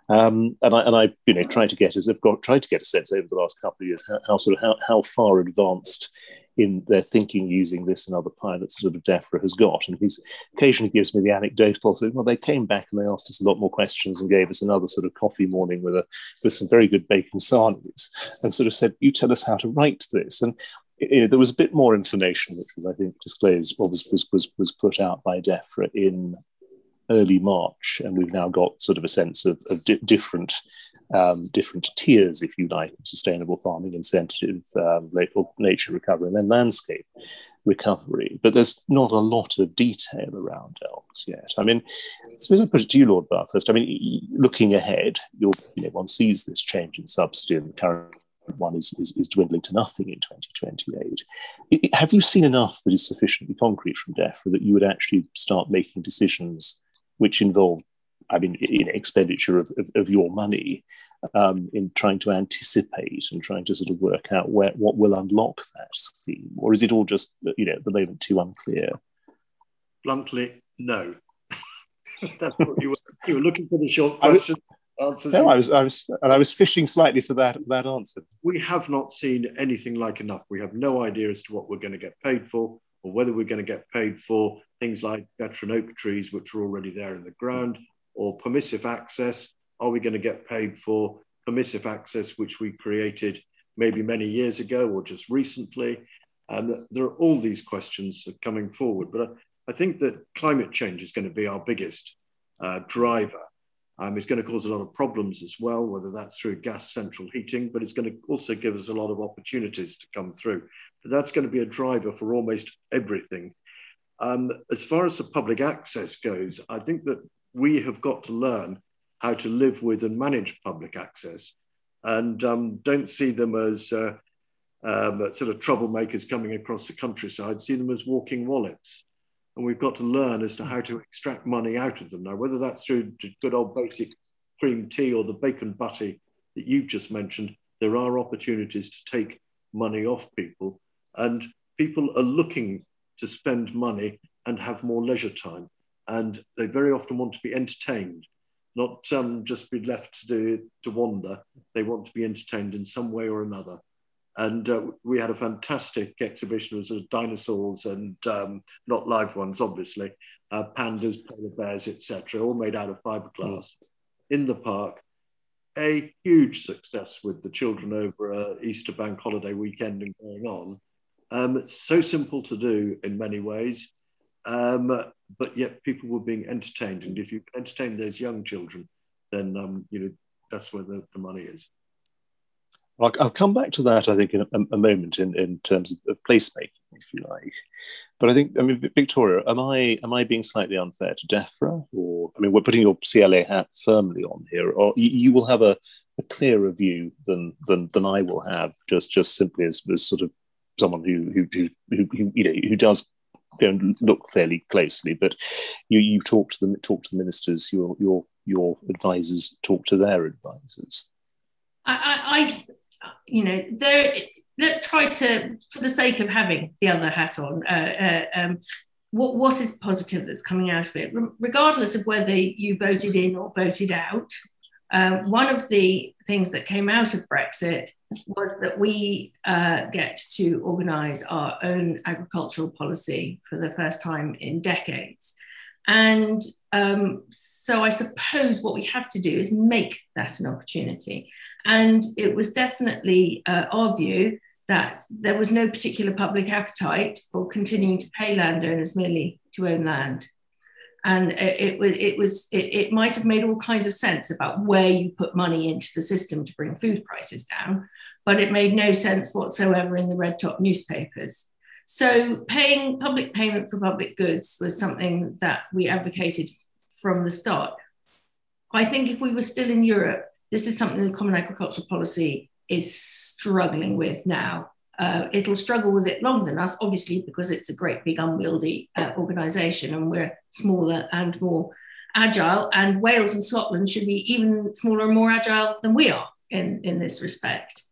S2: Um, and I and I, you know, try to get as I've got tried to get a sense over the last couple of years how, how sort of how, how far advanced in their thinking using this and other pilots sort of DEFRA has got. And he's occasionally gives me the anecdotal, so, well, they came back and they asked us a lot more questions and gave us another sort of coffee morning with a with some very good bacon sarnies and sort of said, you tell us how to write this. And you know, there was a bit more information, which was, I think, disclosed, or was, was, was, was put out by DEFRA in early March, and we've now got sort of a sense of, of di- different um, different tiers, if you like, sustainable farming incentive, um, nature recovery, and then landscape recovery. But there's not a lot of detail around elms yet. I mean, suppose I put it to you, Lord Bathurst. I mean, looking ahead, you know, one sees this change in subsidy and current one is, is, is, dwindling to nothing in 2028. Have you seen enough that is sufficiently concrete from DEFRA that you would actually start making decisions which involve, I mean, in expenditure of, of, of your money um, in trying to anticipate and trying to sort of work out where what will unlock that scheme? Or is it all just, you know, at the moment too unclear?
S4: Bluntly, no. That's what you were, you were looking for the short question
S2: answers. No, I was, I was, and I was fishing slightly for that that answer.
S4: We have not seen anything like enough. We have no idea as to what we're going to get paid for, or whether we're going to get paid for things like veteran oak trees, which are already there in the ground, or permissive access. Are we going to get paid for permissive access, which we created maybe many years ago or just recently. And there are all these questions coming forward. But I, I think that climate change is going to be our biggest uh, driver. Um, it's going to cause a lot of problems as well, whether that's through gas central heating, but it's going to also give us a lot of opportunities to come through. But that's going to be a driver for almost everything. Um, as far as the public access goes, I think that we have got to learn how to live with and manage public access and um, don't see them as uh, um, sort of troublemakers coming across the countryside, see them as walking wallets. And we've got to learn as to how to extract money out of them. Now, whether that's through good old basic cream tea or the bacon butty that you've just mentioned, there are opportunities to take money off people. And people are looking to spend money and have more leisure time. And they very often want to be entertained not um, just be left to do to wander. They want to be entertained in some way or another. And uh, we had a fantastic exhibition of, sort of dinosaurs and um, not live ones, obviously, uh, pandas, polar bears, etc., all made out of fiberglass in the park. A huge success with the children over uh, Easter bank holiday weekend and going on. Um, so simple to do in many ways. Um, but yet people were being entertained. And if you entertain those young children, then um, you know that's where the, the money is.
S2: I'll, I'll, come back to that, I think, in a, a moment in, in terms of, of placemaking, if you like. But I think, I mean, Victoria, am I am I being slightly unfair to DEFRA, or I mean, we're putting your CLA hat firmly on here, or you, you will have a, a, clearer view than than than I will have, just just simply as, as sort of someone who who, who, who you know who does go and look fairly closely. But you you talk to them, talk to the ministers. Your your your advisors talk to their advisors.
S3: I, I, I you know, there. Let's try to, for the sake of having the other hat on, uh, uh, um, what what is positive that's coming out of it, regardless of whether you voted in or voted out. Uh, one of the things that came out of Brexit was that we uh, get to organise our own agricultural policy for the first time in decades. And um, so I suppose what we have to do is make that an opportunity. And it was definitely uh, our view that there was no particular public appetite for continuing to pay landowners merely to own land. And it, was it was it, it, might have made all kinds of sense about where you put money into the system to bring food prices down but it made no sense whatsoever in the red top newspapers. So paying public payment for public goods was something that we advocated from the start. I think if we were still in europe this is something the common agricultural policy is struggling with now uh, it'll struggle with it longer than us, obviously, because it's a great big unwieldy uh, organisation and we're smaller and more agile. And Wales and Scotland should be even smaller and more agile than we are in, in this respect.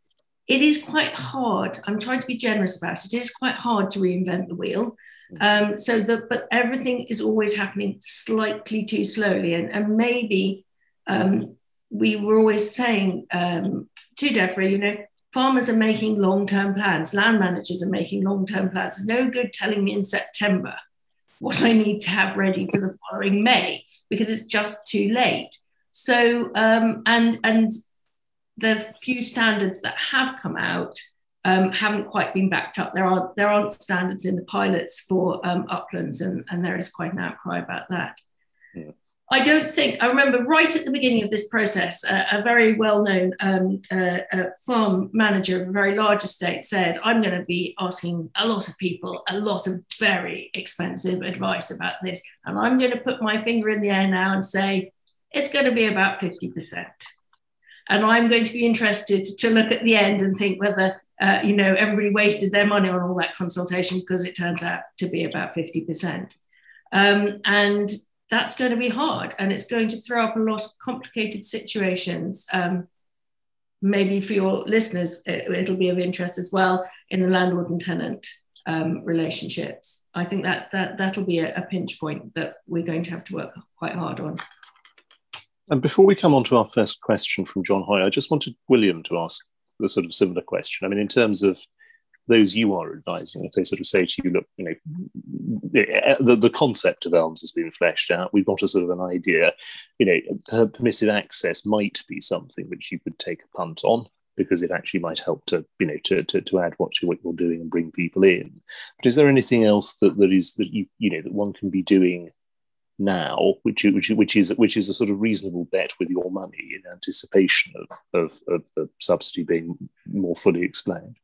S3: It is quite hard. I'm trying to be generous about it. It is quite hard to reinvent the wheel. Um, so but everything is always happening slightly too slowly, and, and maybe um, we were always saying um, to DEFRA, you know, farmers are making long-term plans, land managers are making long-term plans. It's no good telling me in September what I need to have ready for the following May because it's just too late. So um, and and the few standards that have come out um, haven't quite been backed up. There are there aren't standards in the pilots for um, uplands, and, and there is quite an outcry about that. I don't think, I remember right at the beginning of this process, a very well known um, uh, uh, farm manager of a very large estate said, I'm going to be asking a lot of people a lot of very expensive advice about this. And I'm going to put my finger in the air now and say, it's going to be about 50%. And I'm going to be interested to look at the end and think whether, uh, you know, everybody wasted their money on all that consultation because it turns out to be about 50%. Um, and that's going to be hard and it's going to throw up a lot of complicated situations. Um, maybe for your listeners, it, will be of interest as well in the landlord and tenant um, relationships. I think that, that that'll be a, a pinch point that we're going to have to work quite hard on.
S2: And before we come on to our first question from John Hoy, I just wanted William to ask the sort of similar question. I mean, in terms of those you are advising, if they sort of say to you, look, you know, eh, the, the concept of ELMS has been fleshed out, we've got a sort of an idea, you know, permissive access might be something which you could take a punt on because it actually might help to you know to, to, to add what, to what you're doing and bring people in. But is there anything else that, that is that you you know that one can be doing now, which which which is which is a sort of reasonable bet with your money in anticipation of of, of the subsidy being more fully explained?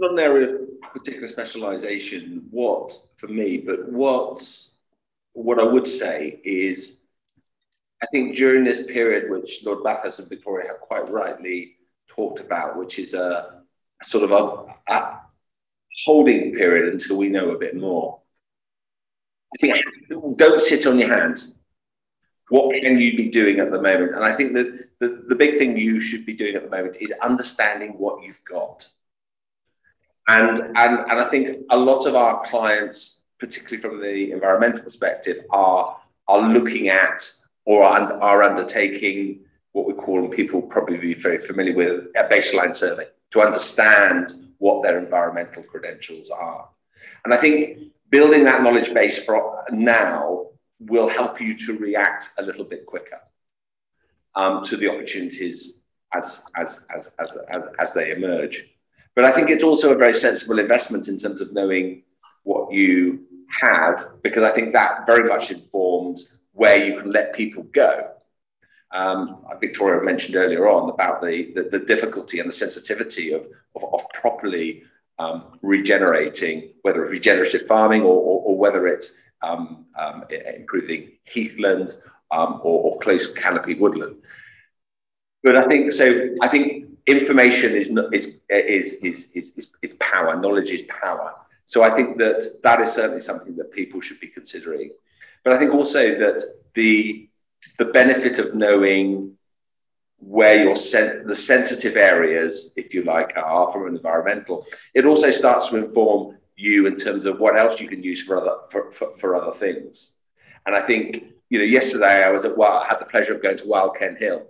S5: Not an area of particular specialisation. What for me, but what what I would say is, I think during this period, which Lord Bathurst and Victoria have quite rightly talked about, which is a, a sort of a, a holding period until we know a bit more I think don't sit on your hands. What can you be doing at the moment? And I think that the, the big thing you should be doing at the moment is understanding what you've got. And, and, and I think a lot of our clients, particularly from the environmental perspective, are, are looking at or are, are undertaking what we call, and people probably be very familiar with, a baseline survey to understand what their environmental credentials are. And I think building that knowledge base for now will help you to react a little bit quicker um, to the opportunities as, as, as, as, as, as they emerge. But I think it's also a very sensible investment in terms of knowing what you have, because I think that very much informs where you can let people go. Um, Victoria mentioned earlier on about the, the, the, difficulty and the sensitivity of, of, of properly um, regenerating, whether it's regenerative farming or, or, or whether it's um, um, improving heathland um, or, or, close canopy woodland. But I think so. I think information is is is is is, is power. Knowledge is power. So I think that that is certainly something that people should be considering. But I think also that the the benefit of knowing where your sen- the sensitive areas, if you like, are from environmental. It also starts to inform you in terms of what else you can use for other for, for, for other things. And I think you know yesterday I was at well, I had the pleasure of going to Wild Ken Hill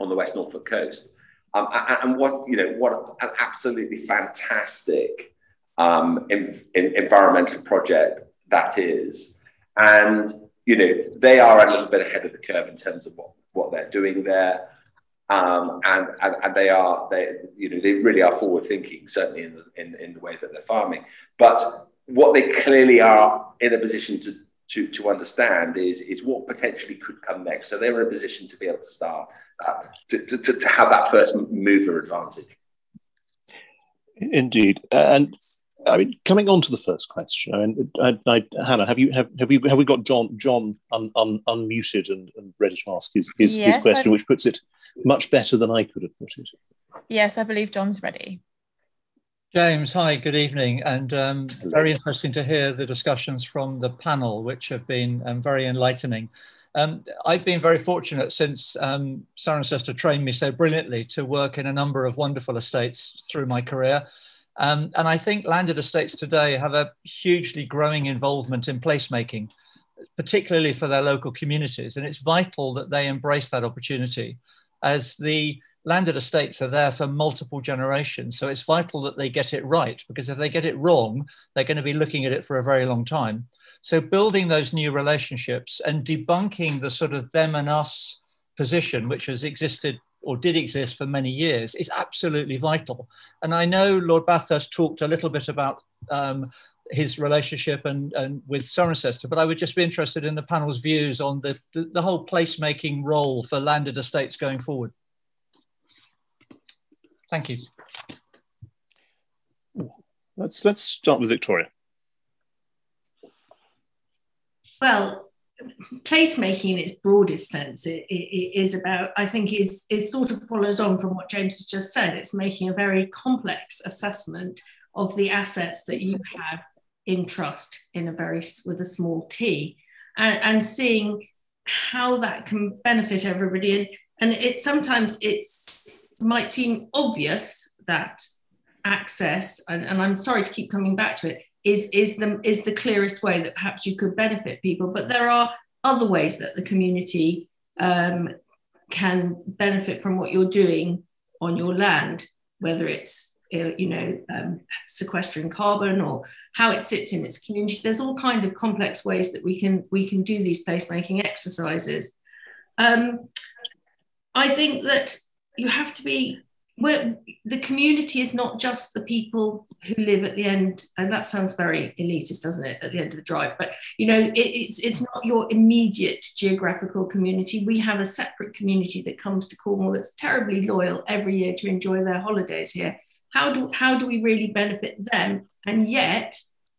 S5: on the West Norfolk coast, um, and, what you know what an absolutely fantastic um, in, in environmental project that is, and you know they are a little bit ahead of the curve in terms of what what they're doing there. Um, and, and, and they are they you know they really are forward thinking certainly in the, in, in the way that they're farming. But what they clearly are in a position to to, to understand is is what potentially could come next. So they're in a position to be able to start to, to, to have that first mover advantage
S2: indeed and I mean, coming on to the first question, I mean, I, I, Hannah, have you have have you have we got John John un, un, unmuted and, and, ready to ask his his, yes, his question, I... which puts it much better than I could have put it.
S6: Yes, I believe John's ready.
S7: James, hi, good evening, and um, very interesting to hear the discussions from the panel, which have been um, very enlightening. Um, I've been very fortunate since um, Cirencester trained me so brilliantly to work in a number of wonderful estates through my career. Um, and I think landed estates today have a hugely growing involvement in placemaking, particularly for their local communities. And it's vital that they embrace that opportunity as the landed estates are there for multiple generations. So it's vital that they get it right because if they get it wrong, they're going to be looking at it for a very long time. So building those new relationships and debunking the sort of them and us position, which has existed or did exist for many years is absolutely vital. And I know Lord Bathurst talked a little bit about um, his relationship and, and with Cirencester, but I would just be interested in the panel's views on the, the, the whole placemaking role for landed estates going forward. Thank you.
S2: Let's let's start with Victoria.
S3: Well, placemaking in its broadest sense it, it, it is about i think is it sort of follows on from what james has just said. It's making a very complex assessment of the assets that you have in trust in a very with a small t and, and seeing how that can benefit everybody. And, and it sometimes it's might seem obvious that access and, and i'm sorry to keep coming back to it is is the is the clearest way that perhaps you could benefit people. But there are other ways that the community um, can benefit from what you're doing on your land, whether it's uh, you know um, sequestering carbon or how it sits in its community. There's all kinds of complex ways that we can we can do these placemaking exercises. Um, I think that you have to be where the community is not just the people who live at the end, and that sounds very elitist, doesn't it? At the end of the drive, but you know, it, it's it's not your immediate geographical community. We have a separate community that comes to Cornwall that's terribly loyal every year to enjoy their holidays here. How do how do we really benefit them and yet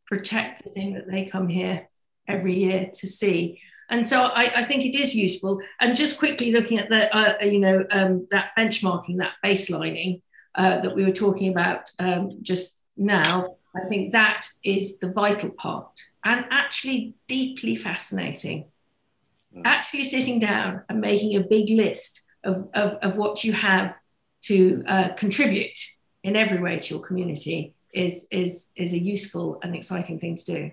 S3: protect the thing that they come here every year to see? And so I, I, think it is useful. And just quickly looking at the, uh, you know, um, that benchmarking, that baselining uh, that we were talking about um, just now, I think that is the vital part and actually deeply fascinating. Mm. Actually sitting down and making a big list of, of, of what you have to uh, contribute in every way to your community is, is, is a useful and exciting thing to do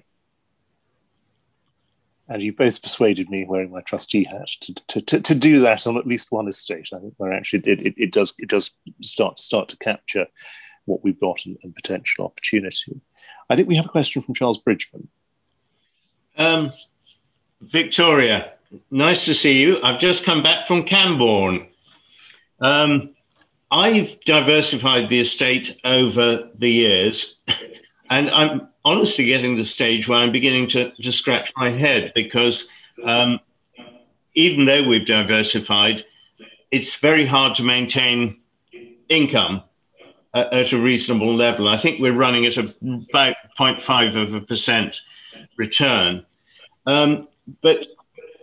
S2: and you both persuaded me wearing my trustee hat to, to, to, to, do that on at least one estate. I think where actually it, it, it does it does start start to capture what we've got and, and, potential opportunity. I think we have a question from Charles Bridgman.
S8: Um, Victoria, nice to see you. I've just come back from Camborne. Um, I've diversified the estate over the years, and I'm honestly getting the stage where I'm beginning to, to scratch my head because um, even though we've diversified, it's very hard to maintain income at, at a reasonable level. I think we're running at a, about 0.5 of a percent return. Um, but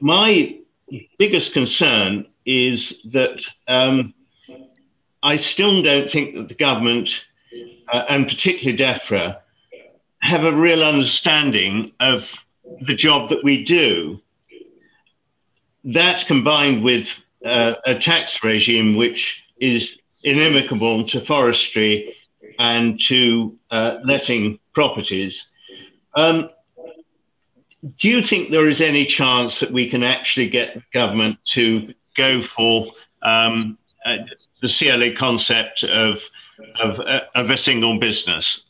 S8: my biggest concern is that um, I still don't think that the government, uh, and particularly DEFRA, have a real understanding of the job that we do. That combined with uh, a tax regime which is inimical to forestry and to uh, letting properties. Um, do you think there is any chance that we can actually get the government to go for um, uh, the CLA concept of, of, uh, of a single business?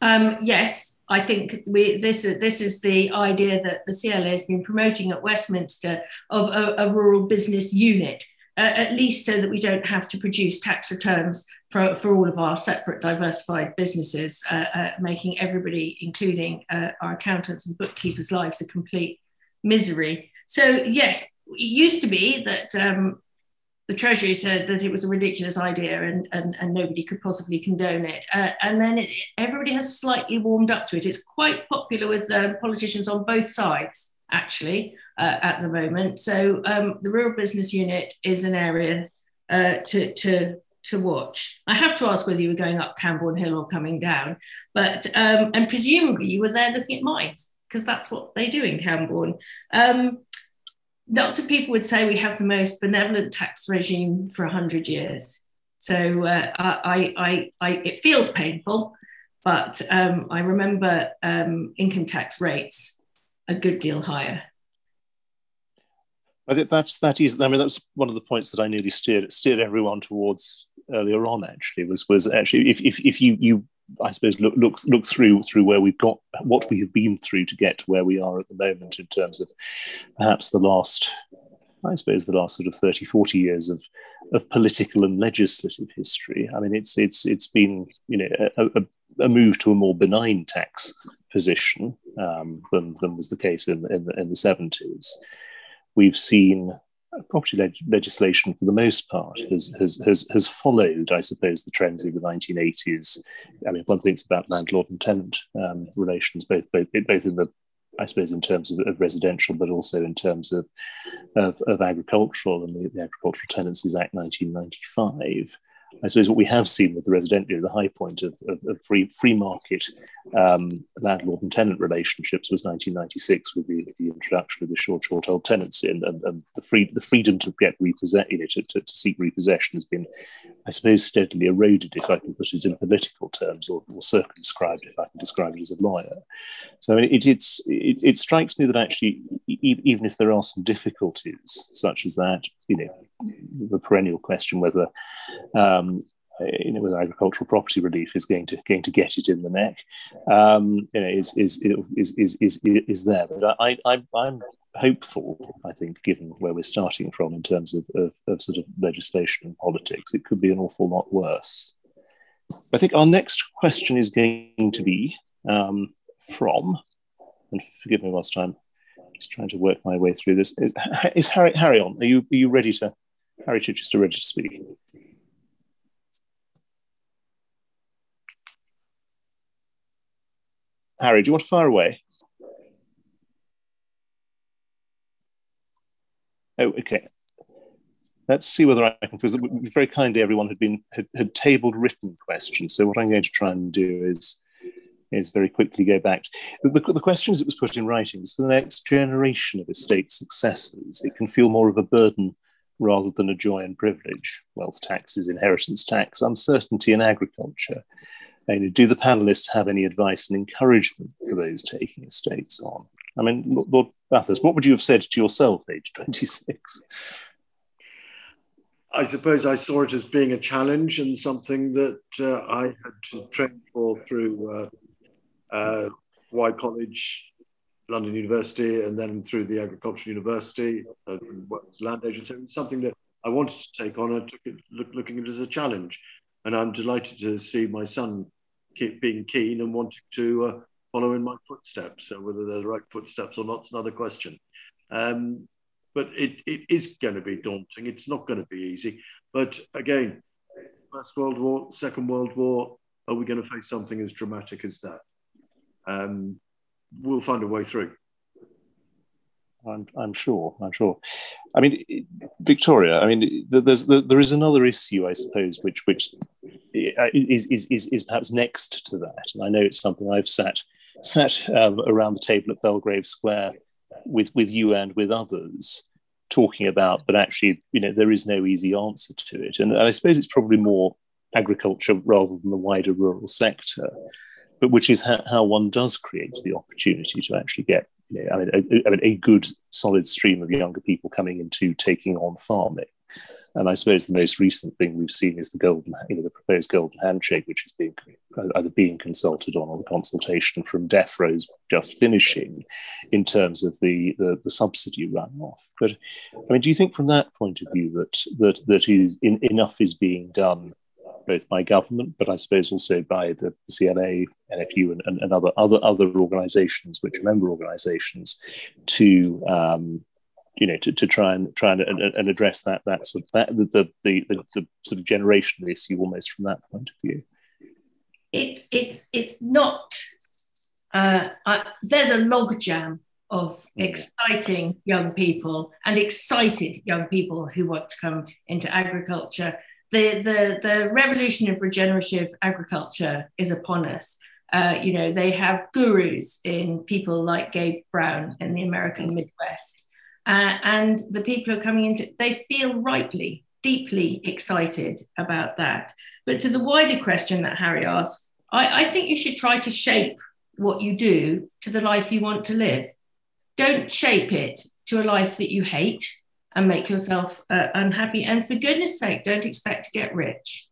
S3: Um, yes, I think we, this, this is the idea that the CLA has been promoting at Westminster of a, a rural business unit, uh, at least so that we don't have to produce tax returns for, for all of our separate diversified businesses, uh, uh, making everybody, including uh, our accountants and bookkeepers' lives a complete misery. So, yes, it used to be that um, the Treasury said that it was a ridiculous idea and, and, and nobody could possibly condone it. Uh, and then it, everybody has slightly warmed up to it. It's quite popular with uh, politicians on both sides, actually, uh, at the moment. So um, the rural business unit is an area uh, to, to, to watch. I have to ask whether you were going up Camborne Hill or coming down, but um, and presumably you were there looking at mines because that's what they do in Camborne. Um, lots of people would say we have the most benevolent tax regime for 100 years. So uh, I, I, I, it feels painful, but um, I remember um, income tax rates a good deal higher.
S2: I think that's that is. I mean, that's one of the points that I nearly steered steered everyone towards earlier on. Actually, was was actually if if, if you you I suppose look look look through through where we've got what we have been through to get to where we are at the moment in terms of perhaps the last I suppose the last sort of 30 40 years of of political and legislative history. I mean it's it's it's been you know a, a, a move to a more benign tax position um, than, than was the case in, in, in the 70s we've seen property leg- legislation, for the most part, has, has, has, has followed, I suppose, the trends of the 1980s. I mean, one thinks about landlord and tenant um, relations, both, both, both in the I suppose in terms of, of, residential, but also in terms of of, of agricultural and the, the, Agricultural Tenancies Act 1995. I suppose what we have seen with the residential, the high point of, of, of free free market um, landlord and tenant relationships was 1996 with the, the introduction of the short short hold tenancy and, and, and, the free the freedom to get repossessed, you know, to, to, to, seek repossession has been, I suppose, steadily eroded, if I can put it in political terms, or, or circumscribed, if I can describe it as a lawyer. So it, it's it, it strikes me that actually, even if there are some difficulties such as that, you know, the perennial question whether um, you know, with agricultural property relief is going to going to get it in the neck, um, you know, is is is is is is there. But I, I I'm hopeful. I think, given where we're starting from in terms of, of, of sort of legislation and politics, it could be an awful lot worse. I think our next question is going to be um, from, and forgive me whilst I'm just trying to work my way through this. Is, is Harry Harry on? Are you are you ready to Harry Chichester ready to speak? Harry, do you want to fire away? Oh, okay. Let's see whether I can. Because very kindly, everyone had been had, had, tabled written questions. So what I'm going to try and do is is very quickly go back. The, the, the questions that was put in writing is for the next generation of estate successors. It can feel more of a burden rather than a joy and privilege. Wealth taxes, inheritance tax, uncertainty in agriculture. And do the panelists have any advice and encouragement for those taking estates on? I mean, Lord Bathurst, what would you have said to yourself, age 26?
S4: I suppose I saw it as being a challenge and something that uh, I had to train for through uh, uh, College, London University, and then through the Agricultural University, uh, land agency. Something that I wanted to take on. I took it look, looking at it as a challenge, and I'm delighted to see my son keep being keen and wanting to uh, follow in my footsteps. So whether they're the right footsteps or not is another question. Um, but it, it is going to be daunting. It's not going to be easy. But again, First World War, Second World War, are we going to face something as dramatic as that? Um, we'll find a way through.
S2: I'm, I'm sure. I'm sure. I mean, Victoria. I mean, there's there is another issue, I suppose, which which is, is is is perhaps next to that. And I know it's something I've sat sat um, around the table at Belgrave Square with with you and with others talking about, but actually, you know, there is no easy answer to it. And I suppose it's probably more agriculture rather than the wider rural sector, but which is how, how one does create the opportunity to actually get, you know, I mean, a, I mean, a good solid stream of younger people coming into taking on farming. And I suppose the most recent thing we've seen is the golden, you know, the proposed golden handshake, which is being either being consulted on or the consultation from DEFRA's just finishing in terms of the, the, the subsidy runoff. But I mean, do you think from that point of view that that that is in, enough is being done both by government, but I suppose also by the CLA, NFU, and, and, and other other other organisations, which are member organisations, to um, you know to, to try and try and, and, address that that sort of that the, the the, the sort of generational issue almost from that point of view
S3: it's it's it's not uh, uh, there's a logjam of mm. exciting young people and excited young people who want to come into agriculture the the the revolution of regenerative agriculture is upon us. Uh, you know they have gurus in people like gabe brown in the american midwest. Uh, and the people who are coming into they feel rightly deeply excited about that. But to the wider question that harry asked I, I think you should try to shape what you do to the life you want to live. Don't shape it to a life that you hate and make yourself uh, unhappy. And for goodness sake don't expect to get rich.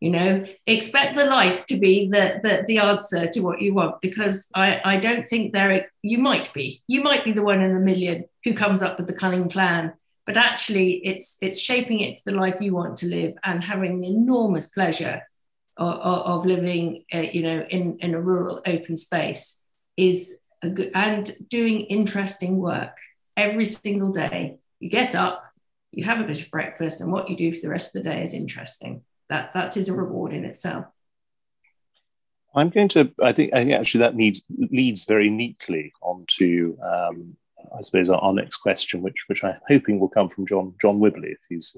S3: You know expect the life to be the, the the answer to what you want because i i don't think there you might be you might be the one in the million who comes up with the cunning plan but actually it's it's shaping it to the life you want to live and having the enormous pleasure of, of living uh, you know in in a rural open space is a good and doing interesting work every single day you get up you have a bit of breakfast and what you do for the rest of the day is interesting that that is a reward in itself.
S2: I'm going to. I think. I think actually that needs leads very neatly onto. Um, I suppose our, our, next question, which which I'm hoping will come from John John Wibley, if he's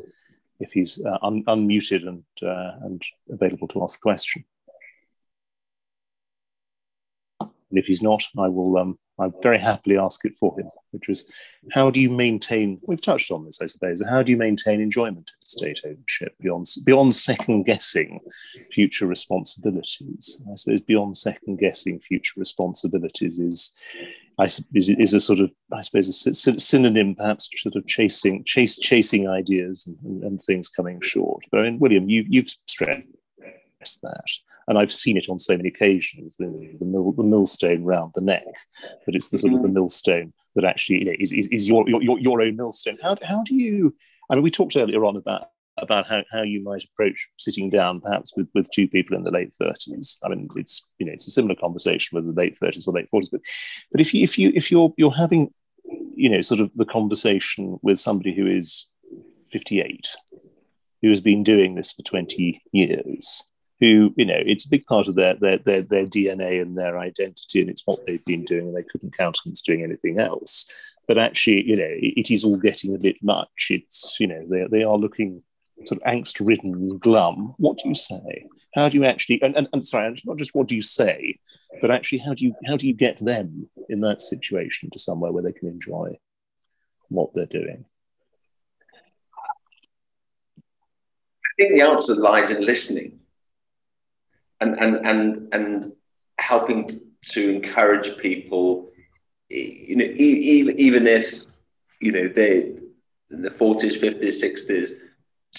S2: if he's uh, un, unmuted and uh, and available to ask the question. And if he's not, I will um, I'd very happily ask it for him, which was how do you maintain, we've touched on this, I suppose, how do you maintain enjoyment of state ownership beyond, beyond second guessing future responsibilities? I suppose beyond second guessing future responsibilities is, I is, is a sort of I suppose a synonym perhaps sort of chasing chase chasing ideas and, and, things coming short. But I mean, William, you you've stressed that, and I've seen it on so many occasions the the, mill, the millstone round the neck, but it's the sort of the mm-hmm. millstone that actually you know, is, is, is your, your your own millstone. How how do you? I mean, we talked earlier on about about how, how you might approach sitting down perhaps with, with two people in the late 30s i mean it's you know it's a similar conversation with the late 30s or late 40s but but if you if you if you're you're having you know sort of the conversation with somebody who is 58 who has been doing this for 20 years who you know it's a big part of their their their, their dna and their identity and it's what they've been doing and they couldn't countenance doing anything else but actually you know it, is all getting a bit much it's you know they, they are looking sort of angst ridden glum, what do you say? How do you actually, and, and, and sorry, not just what do you say, but actually how do you, how do you get them in that situation to somewhere where they can enjoy what they're doing?
S5: I think the answer lies in listening and, and, and, and helping to encourage people, you know, even, even if, you know, they in the 40s, 50s, 60s,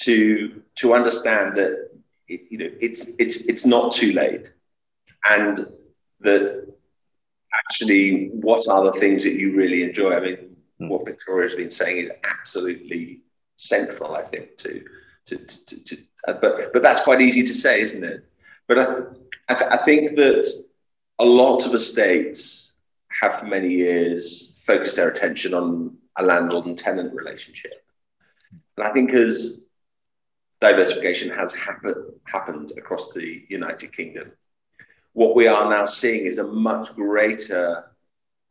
S5: to to understand that it, you know it's it's it's not too late, and that actually what are the things that you really enjoy. I mean, mm. what Victoria's been saying is absolutely central. I think to to to, to, to uh, but but that's quite easy to say, isn't it? But I, I, th- I think that a lot of estates have for many years focused their attention on a landlord and tenant relationship. And I think as diversification has happen, happened across the United Kingdom. What we are now seeing is a much greater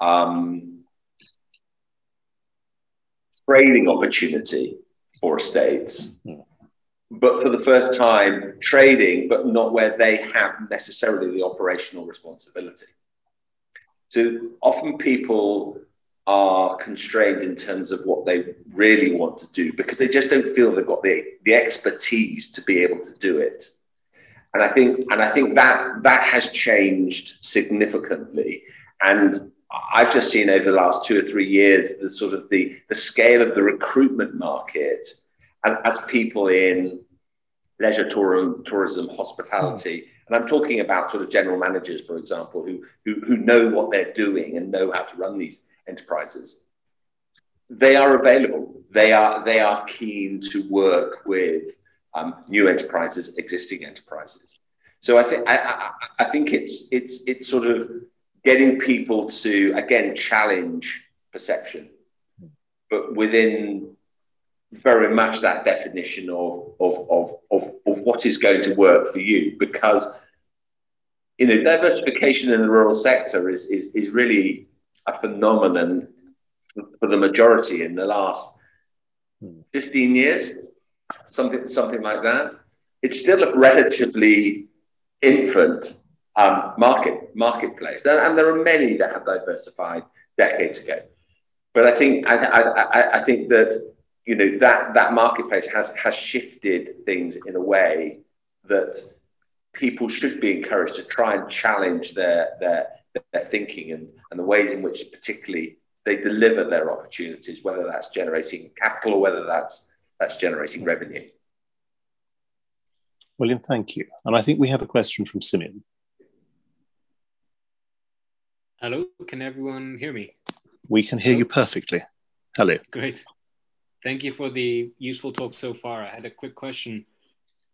S5: um, trading opportunity for estates. But for the first time, trading, but not where they have necessarily the operational responsibility. So often people are constrained in terms of what they really want to do because they just don't feel they've got the, the expertise to be able to do it. And I think and I think that that has changed significantly. And I've just seen over the last two or three years the sort of the, the scale of the recruitment market as, as people in leisure tourism, tourism hospitality. Mm. And I'm talking about sort of general managers, for example, who, who, who know what they're doing and know how to run these enterprises. They are available. They are, they are keen to work with um, new enterprises, existing enterprises. So I think I, I, I, think it's it's it's sort of getting people to again challenge perception, but within very much that definition of of, of, of, of what is going to work for you because you know diversification in the rural sector is is, is really a phenomenon for the majority in the last 15 years, something, something like that. It's still a relatively infant um, market marketplace, and there are many that have diversified decades ago. But I think I, I, I think that you know that that marketplace has has shifted things in a way that people should be encouraged to try and challenge their their their thinking and, and the ways in which particularly they deliver their opportunities, whether that's generating capital or whether that's that's generating revenue.
S2: William, thank you. And I think we have a question from Simeon.
S9: Hello, can everyone hear me?
S2: We can hear Hello? you perfectly. Hello.
S9: Great. Thank you for the useful talk so far. I had a quick question.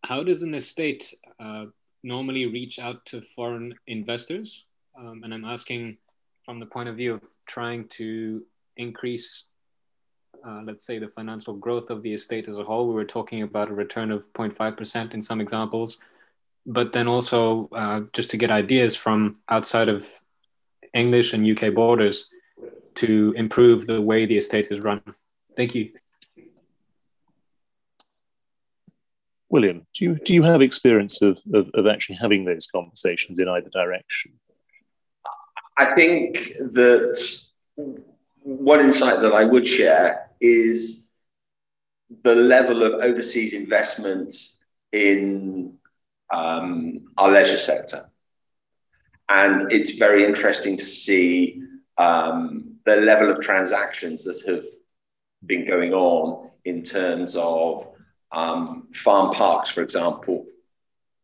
S9: How does an estate uh, normally reach out to foreign investors? Um, and I'm asking from the point of view of trying to increase, uh, let's say, the financial growth of the estate as a whole. We were talking about a return of 0.5% in some examples, but then also uh, just to get ideas from outside of English and UK borders to improve the way the estate is run. Thank you.
S2: William, do you, do you have experience of, of, of actually having those conversations in either direction?
S5: I think that one insight that I would share is the level of overseas investment in um, our leisure sector. And it's very interesting to see um, the level of transactions that have been going on in terms of um, farm parks, for example,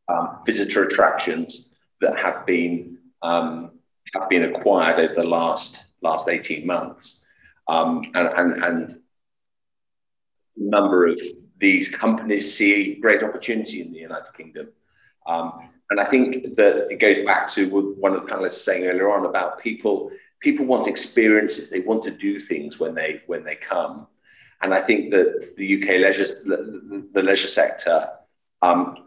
S5: um, visitor attractions that have been um, have been acquired over the last last 18 months. Um, and, and, and number of these companies see great opportunity in the United Kingdom. Um, and I think that it goes back to what one of the panelists saying earlier on about people. People want experiences. They want to do things when they when they come. And I think that the UK leisure the, the leisure sector um,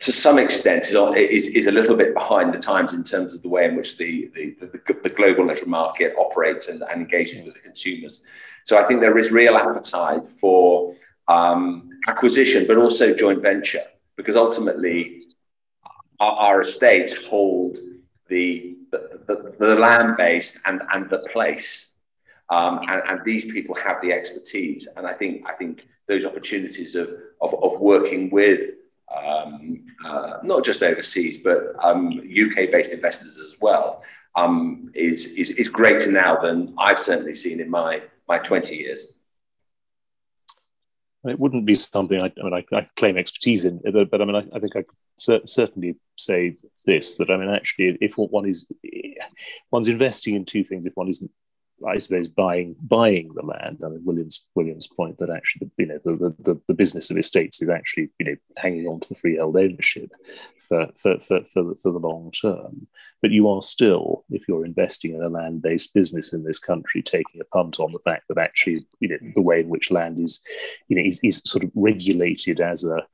S5: to some extent is, is, is a little bit behind the times in terms of the way in which the, the, the, the global leisure market operates and, and engaging with the consumers. So I think there is real appetite for um, acquisition, but also joint venture, because ultimately our, our estates hold the, the, the, the land base and, and the place. Um, and, and these people have the expertise. And I think, I think those opportunities of, of, of working with um, uh, not just overseas, but um, UK-based investors as well, um, is, is, is greater now than I've certainly seen in my, my 20 years.
S2: It wouldn't be something I, I mean, I, I, claim expertise in, but I mean, I, I think I cer- certainly say this that I mean, actually, if one is one's investing in two things, if one isn't I suppose buying buying the land. I mean, Williams Williams' point that actually, you know, the, the, the business of estates is actually, you know, hanging on to the freehold ownership for for, for, for, the, for the long term. But you are still, if you're investing in a land-based business in this country, taking a punt on the fact that actually, you know, the way in which land is, you know, is, is sort of regulated as a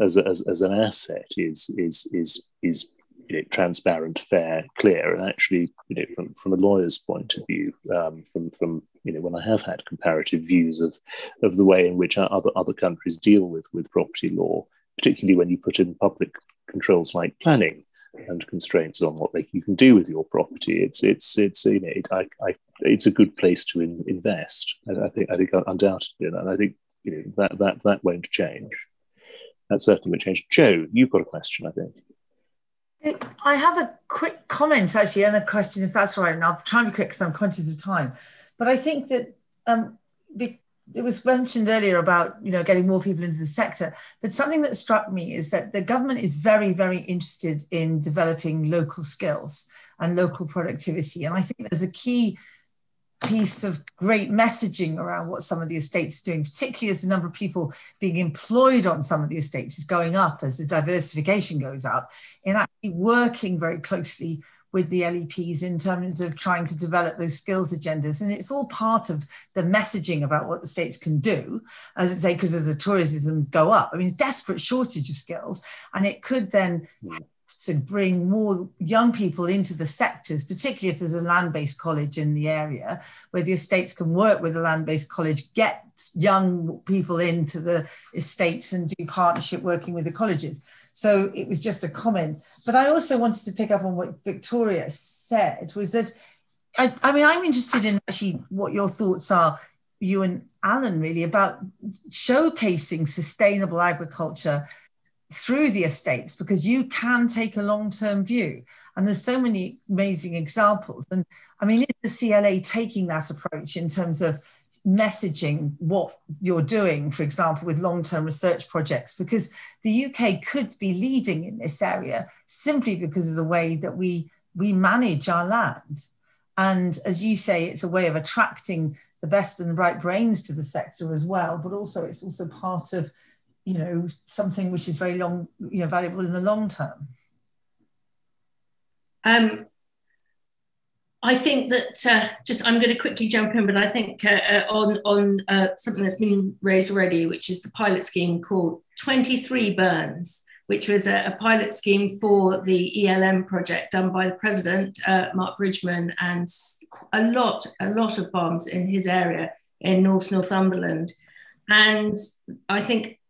S2: as, a, as, as an asset is is is is you know, transparent, fair, clear, and actually, you know, from from a lawyer's point of view, um, from from you know, when I have had comparative views of of the way in which other other countries deal with with property law, particularly when you put in public controls like planning and constraints on what they, you can do with your property, it's it's it's you know, it, I, I, it's a good place to in, invest. I, I think I think undoubtedly, and I think you know that that that won't change. That certainly won't change. Joe, you've got a question, I think.
S1: I have a quick comment actually and a question, if that's right. And I'll try and be quick because I'm conscious of time. But I think that um, it was mentioned earlier about you know getting more people into the sector. But something that struck me is that the government is very, very interested in developing local skills and local productivity. And I think there's a key piece of great messaging around what some of the estates are doing, particularly as the number of people being employed on some of the estates is going up as the diversification goes up, in actually working very closely with the LEPs in terms of trying to develop those skills agendas. And it's all part of the messaging about what the states can do, as I say, because of the tourism go up. I mean, desperate shortage of skills. And it could then hmm. To bring more young people into the sectors, particularly if there's a land based college in the area where the estates can work with a land based college, get young people into the estates and do partnership working with the colleges. So it was just a comment. But I also wanted to pick up on what Victoria said was that I, I mean, I'm interested in actually what your thoughts are, you and Alan, really, about showcasing sustainable agriculture through the estates because you can take a long-term view. And there's so many amazing examples. And i mean is the cla taking that approach in terms of messaging what you're doing for example with long-term research projects? Because the uk could be leading in this area simply because of the way that we we manage our land. And as you say it's a way of attracting the best and the right brains to the sector as well but also it's also part of you know something which is very long you know valuable in the long term?
S3: Um, I think that uh, just I'm going to quickly jump in, but I think uh, uh, on on uh, something that's been raised already, which is the pilot scheme called 23 Burns, which was a, a pilot scheme for the ELM project done by the president uh, Mark Bridgeman and a lot a lot of farms in his area in North Northumberland, and I think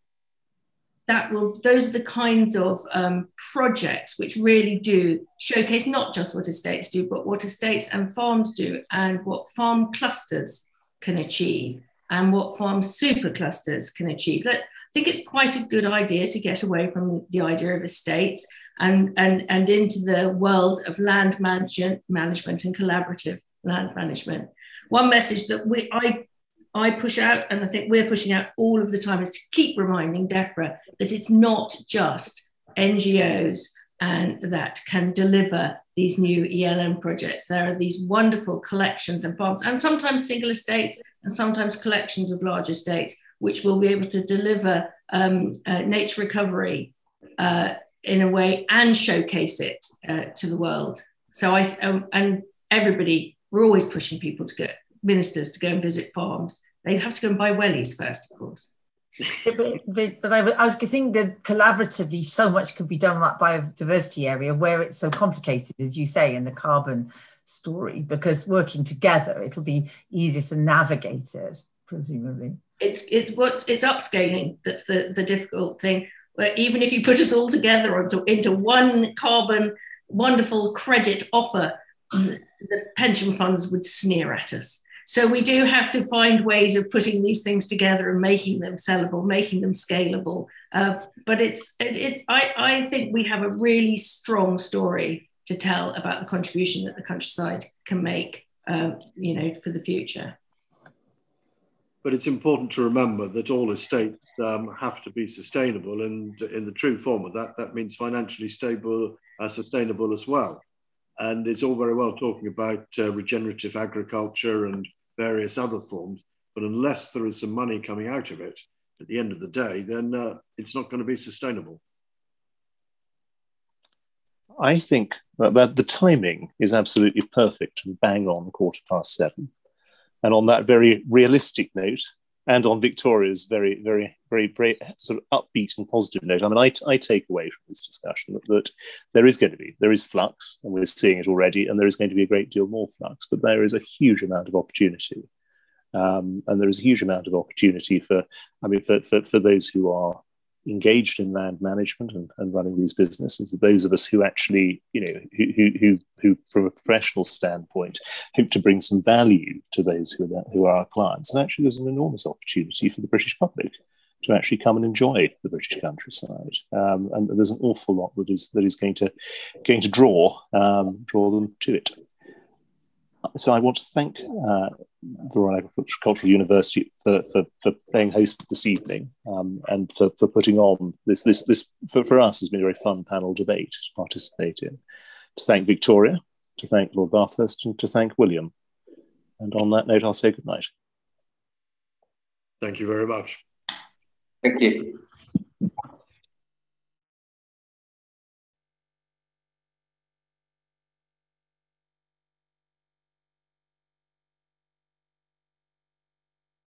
S3: that will those are the kinds of um, projects which really do showcase not just what estates do but what estates and farms do and what farm clusters can achieve and what farm super clusters can achieve that I think it's quite a good idea to get away from the idea of estates and, and, and into the world of land management, management and collaborative land management. One message that we I I push out, and I think we're pushing out all of the time, is to keep reminding DEFRA that it's not just NGOs and that can deliver these new ELM projects. There are these wonderful collections and farms, and sometimes single estates, and sometimes collections of large estates, which will be able to deliver um, uh, nature recovery uh, in a way and showcase it uh, to the world. So I um, and everybody, we're always pushing people to go, ministers to go and visit farms. They'd have to go and buy wellies first, of course.
S1: but, but, but I, I, was thinking that collaboratively, so much could be done in that biodiversity area where it's so complicated, as you say, in the carbon story, because working together, it'll be easier to navigate it, presumably.
S3: It's it's what's it's upscaling that's the the difficult thing. Where even if you put us all together into, into one carbon wonderful credit offer, the pension funds would sneer at us. So we do have to find ways of putting these things together and making them sellable, making them scalable. Uh, but it's it, it, I, I think we have a really strong story to tell about the contribution that the countryside can make, uh, you know, for the future.
S4: But it's important to remember that all estates um, have to be sustainable, and in the true form of that, that means financially stable, uh, sustainable as well. And it's all very well talking about uh, regenerative agriculture and various other forms, but unless there is some money coming out of it at the end of the day, then uh, it's not going to be sustainable.
S2: I think that the timing is absolutely perfect and bang on quarter past seven. And on that very realistic note, and on Victoria's very, very, very, very sort of upbeat and positive note, I mean, I, I take away from this discussion that, that, there is going to be, there is flux, and we're seeing it already, and there is going to be a great deal more flux, but there is a huge amount of opportunity. Um, and there is a huge amount of opportunity for, I mean, for, for, for those who are engaged in land management and, and running these businesses, those of us who actually, you know, who, who, who, from a professional standpoint, hope to bring some value to those who are, who are our clients. And actually, there's an enormous opportunity for the British public to actually come and enjoy the British countryside. Um, and there's an awful lot that is that is going to going to draw um, draw them to it. So I want to thank uh, the Royal Agricultural University for, for, for playing host this evening um, and for, for putting on this, this, this for, for us has been a very fun panel debate to participate in. To thank Victoria, to thank Lord Bathurst, and to thank William. And on that note, I'll say good night.
S4: Thank you very much.
S5: Thank you.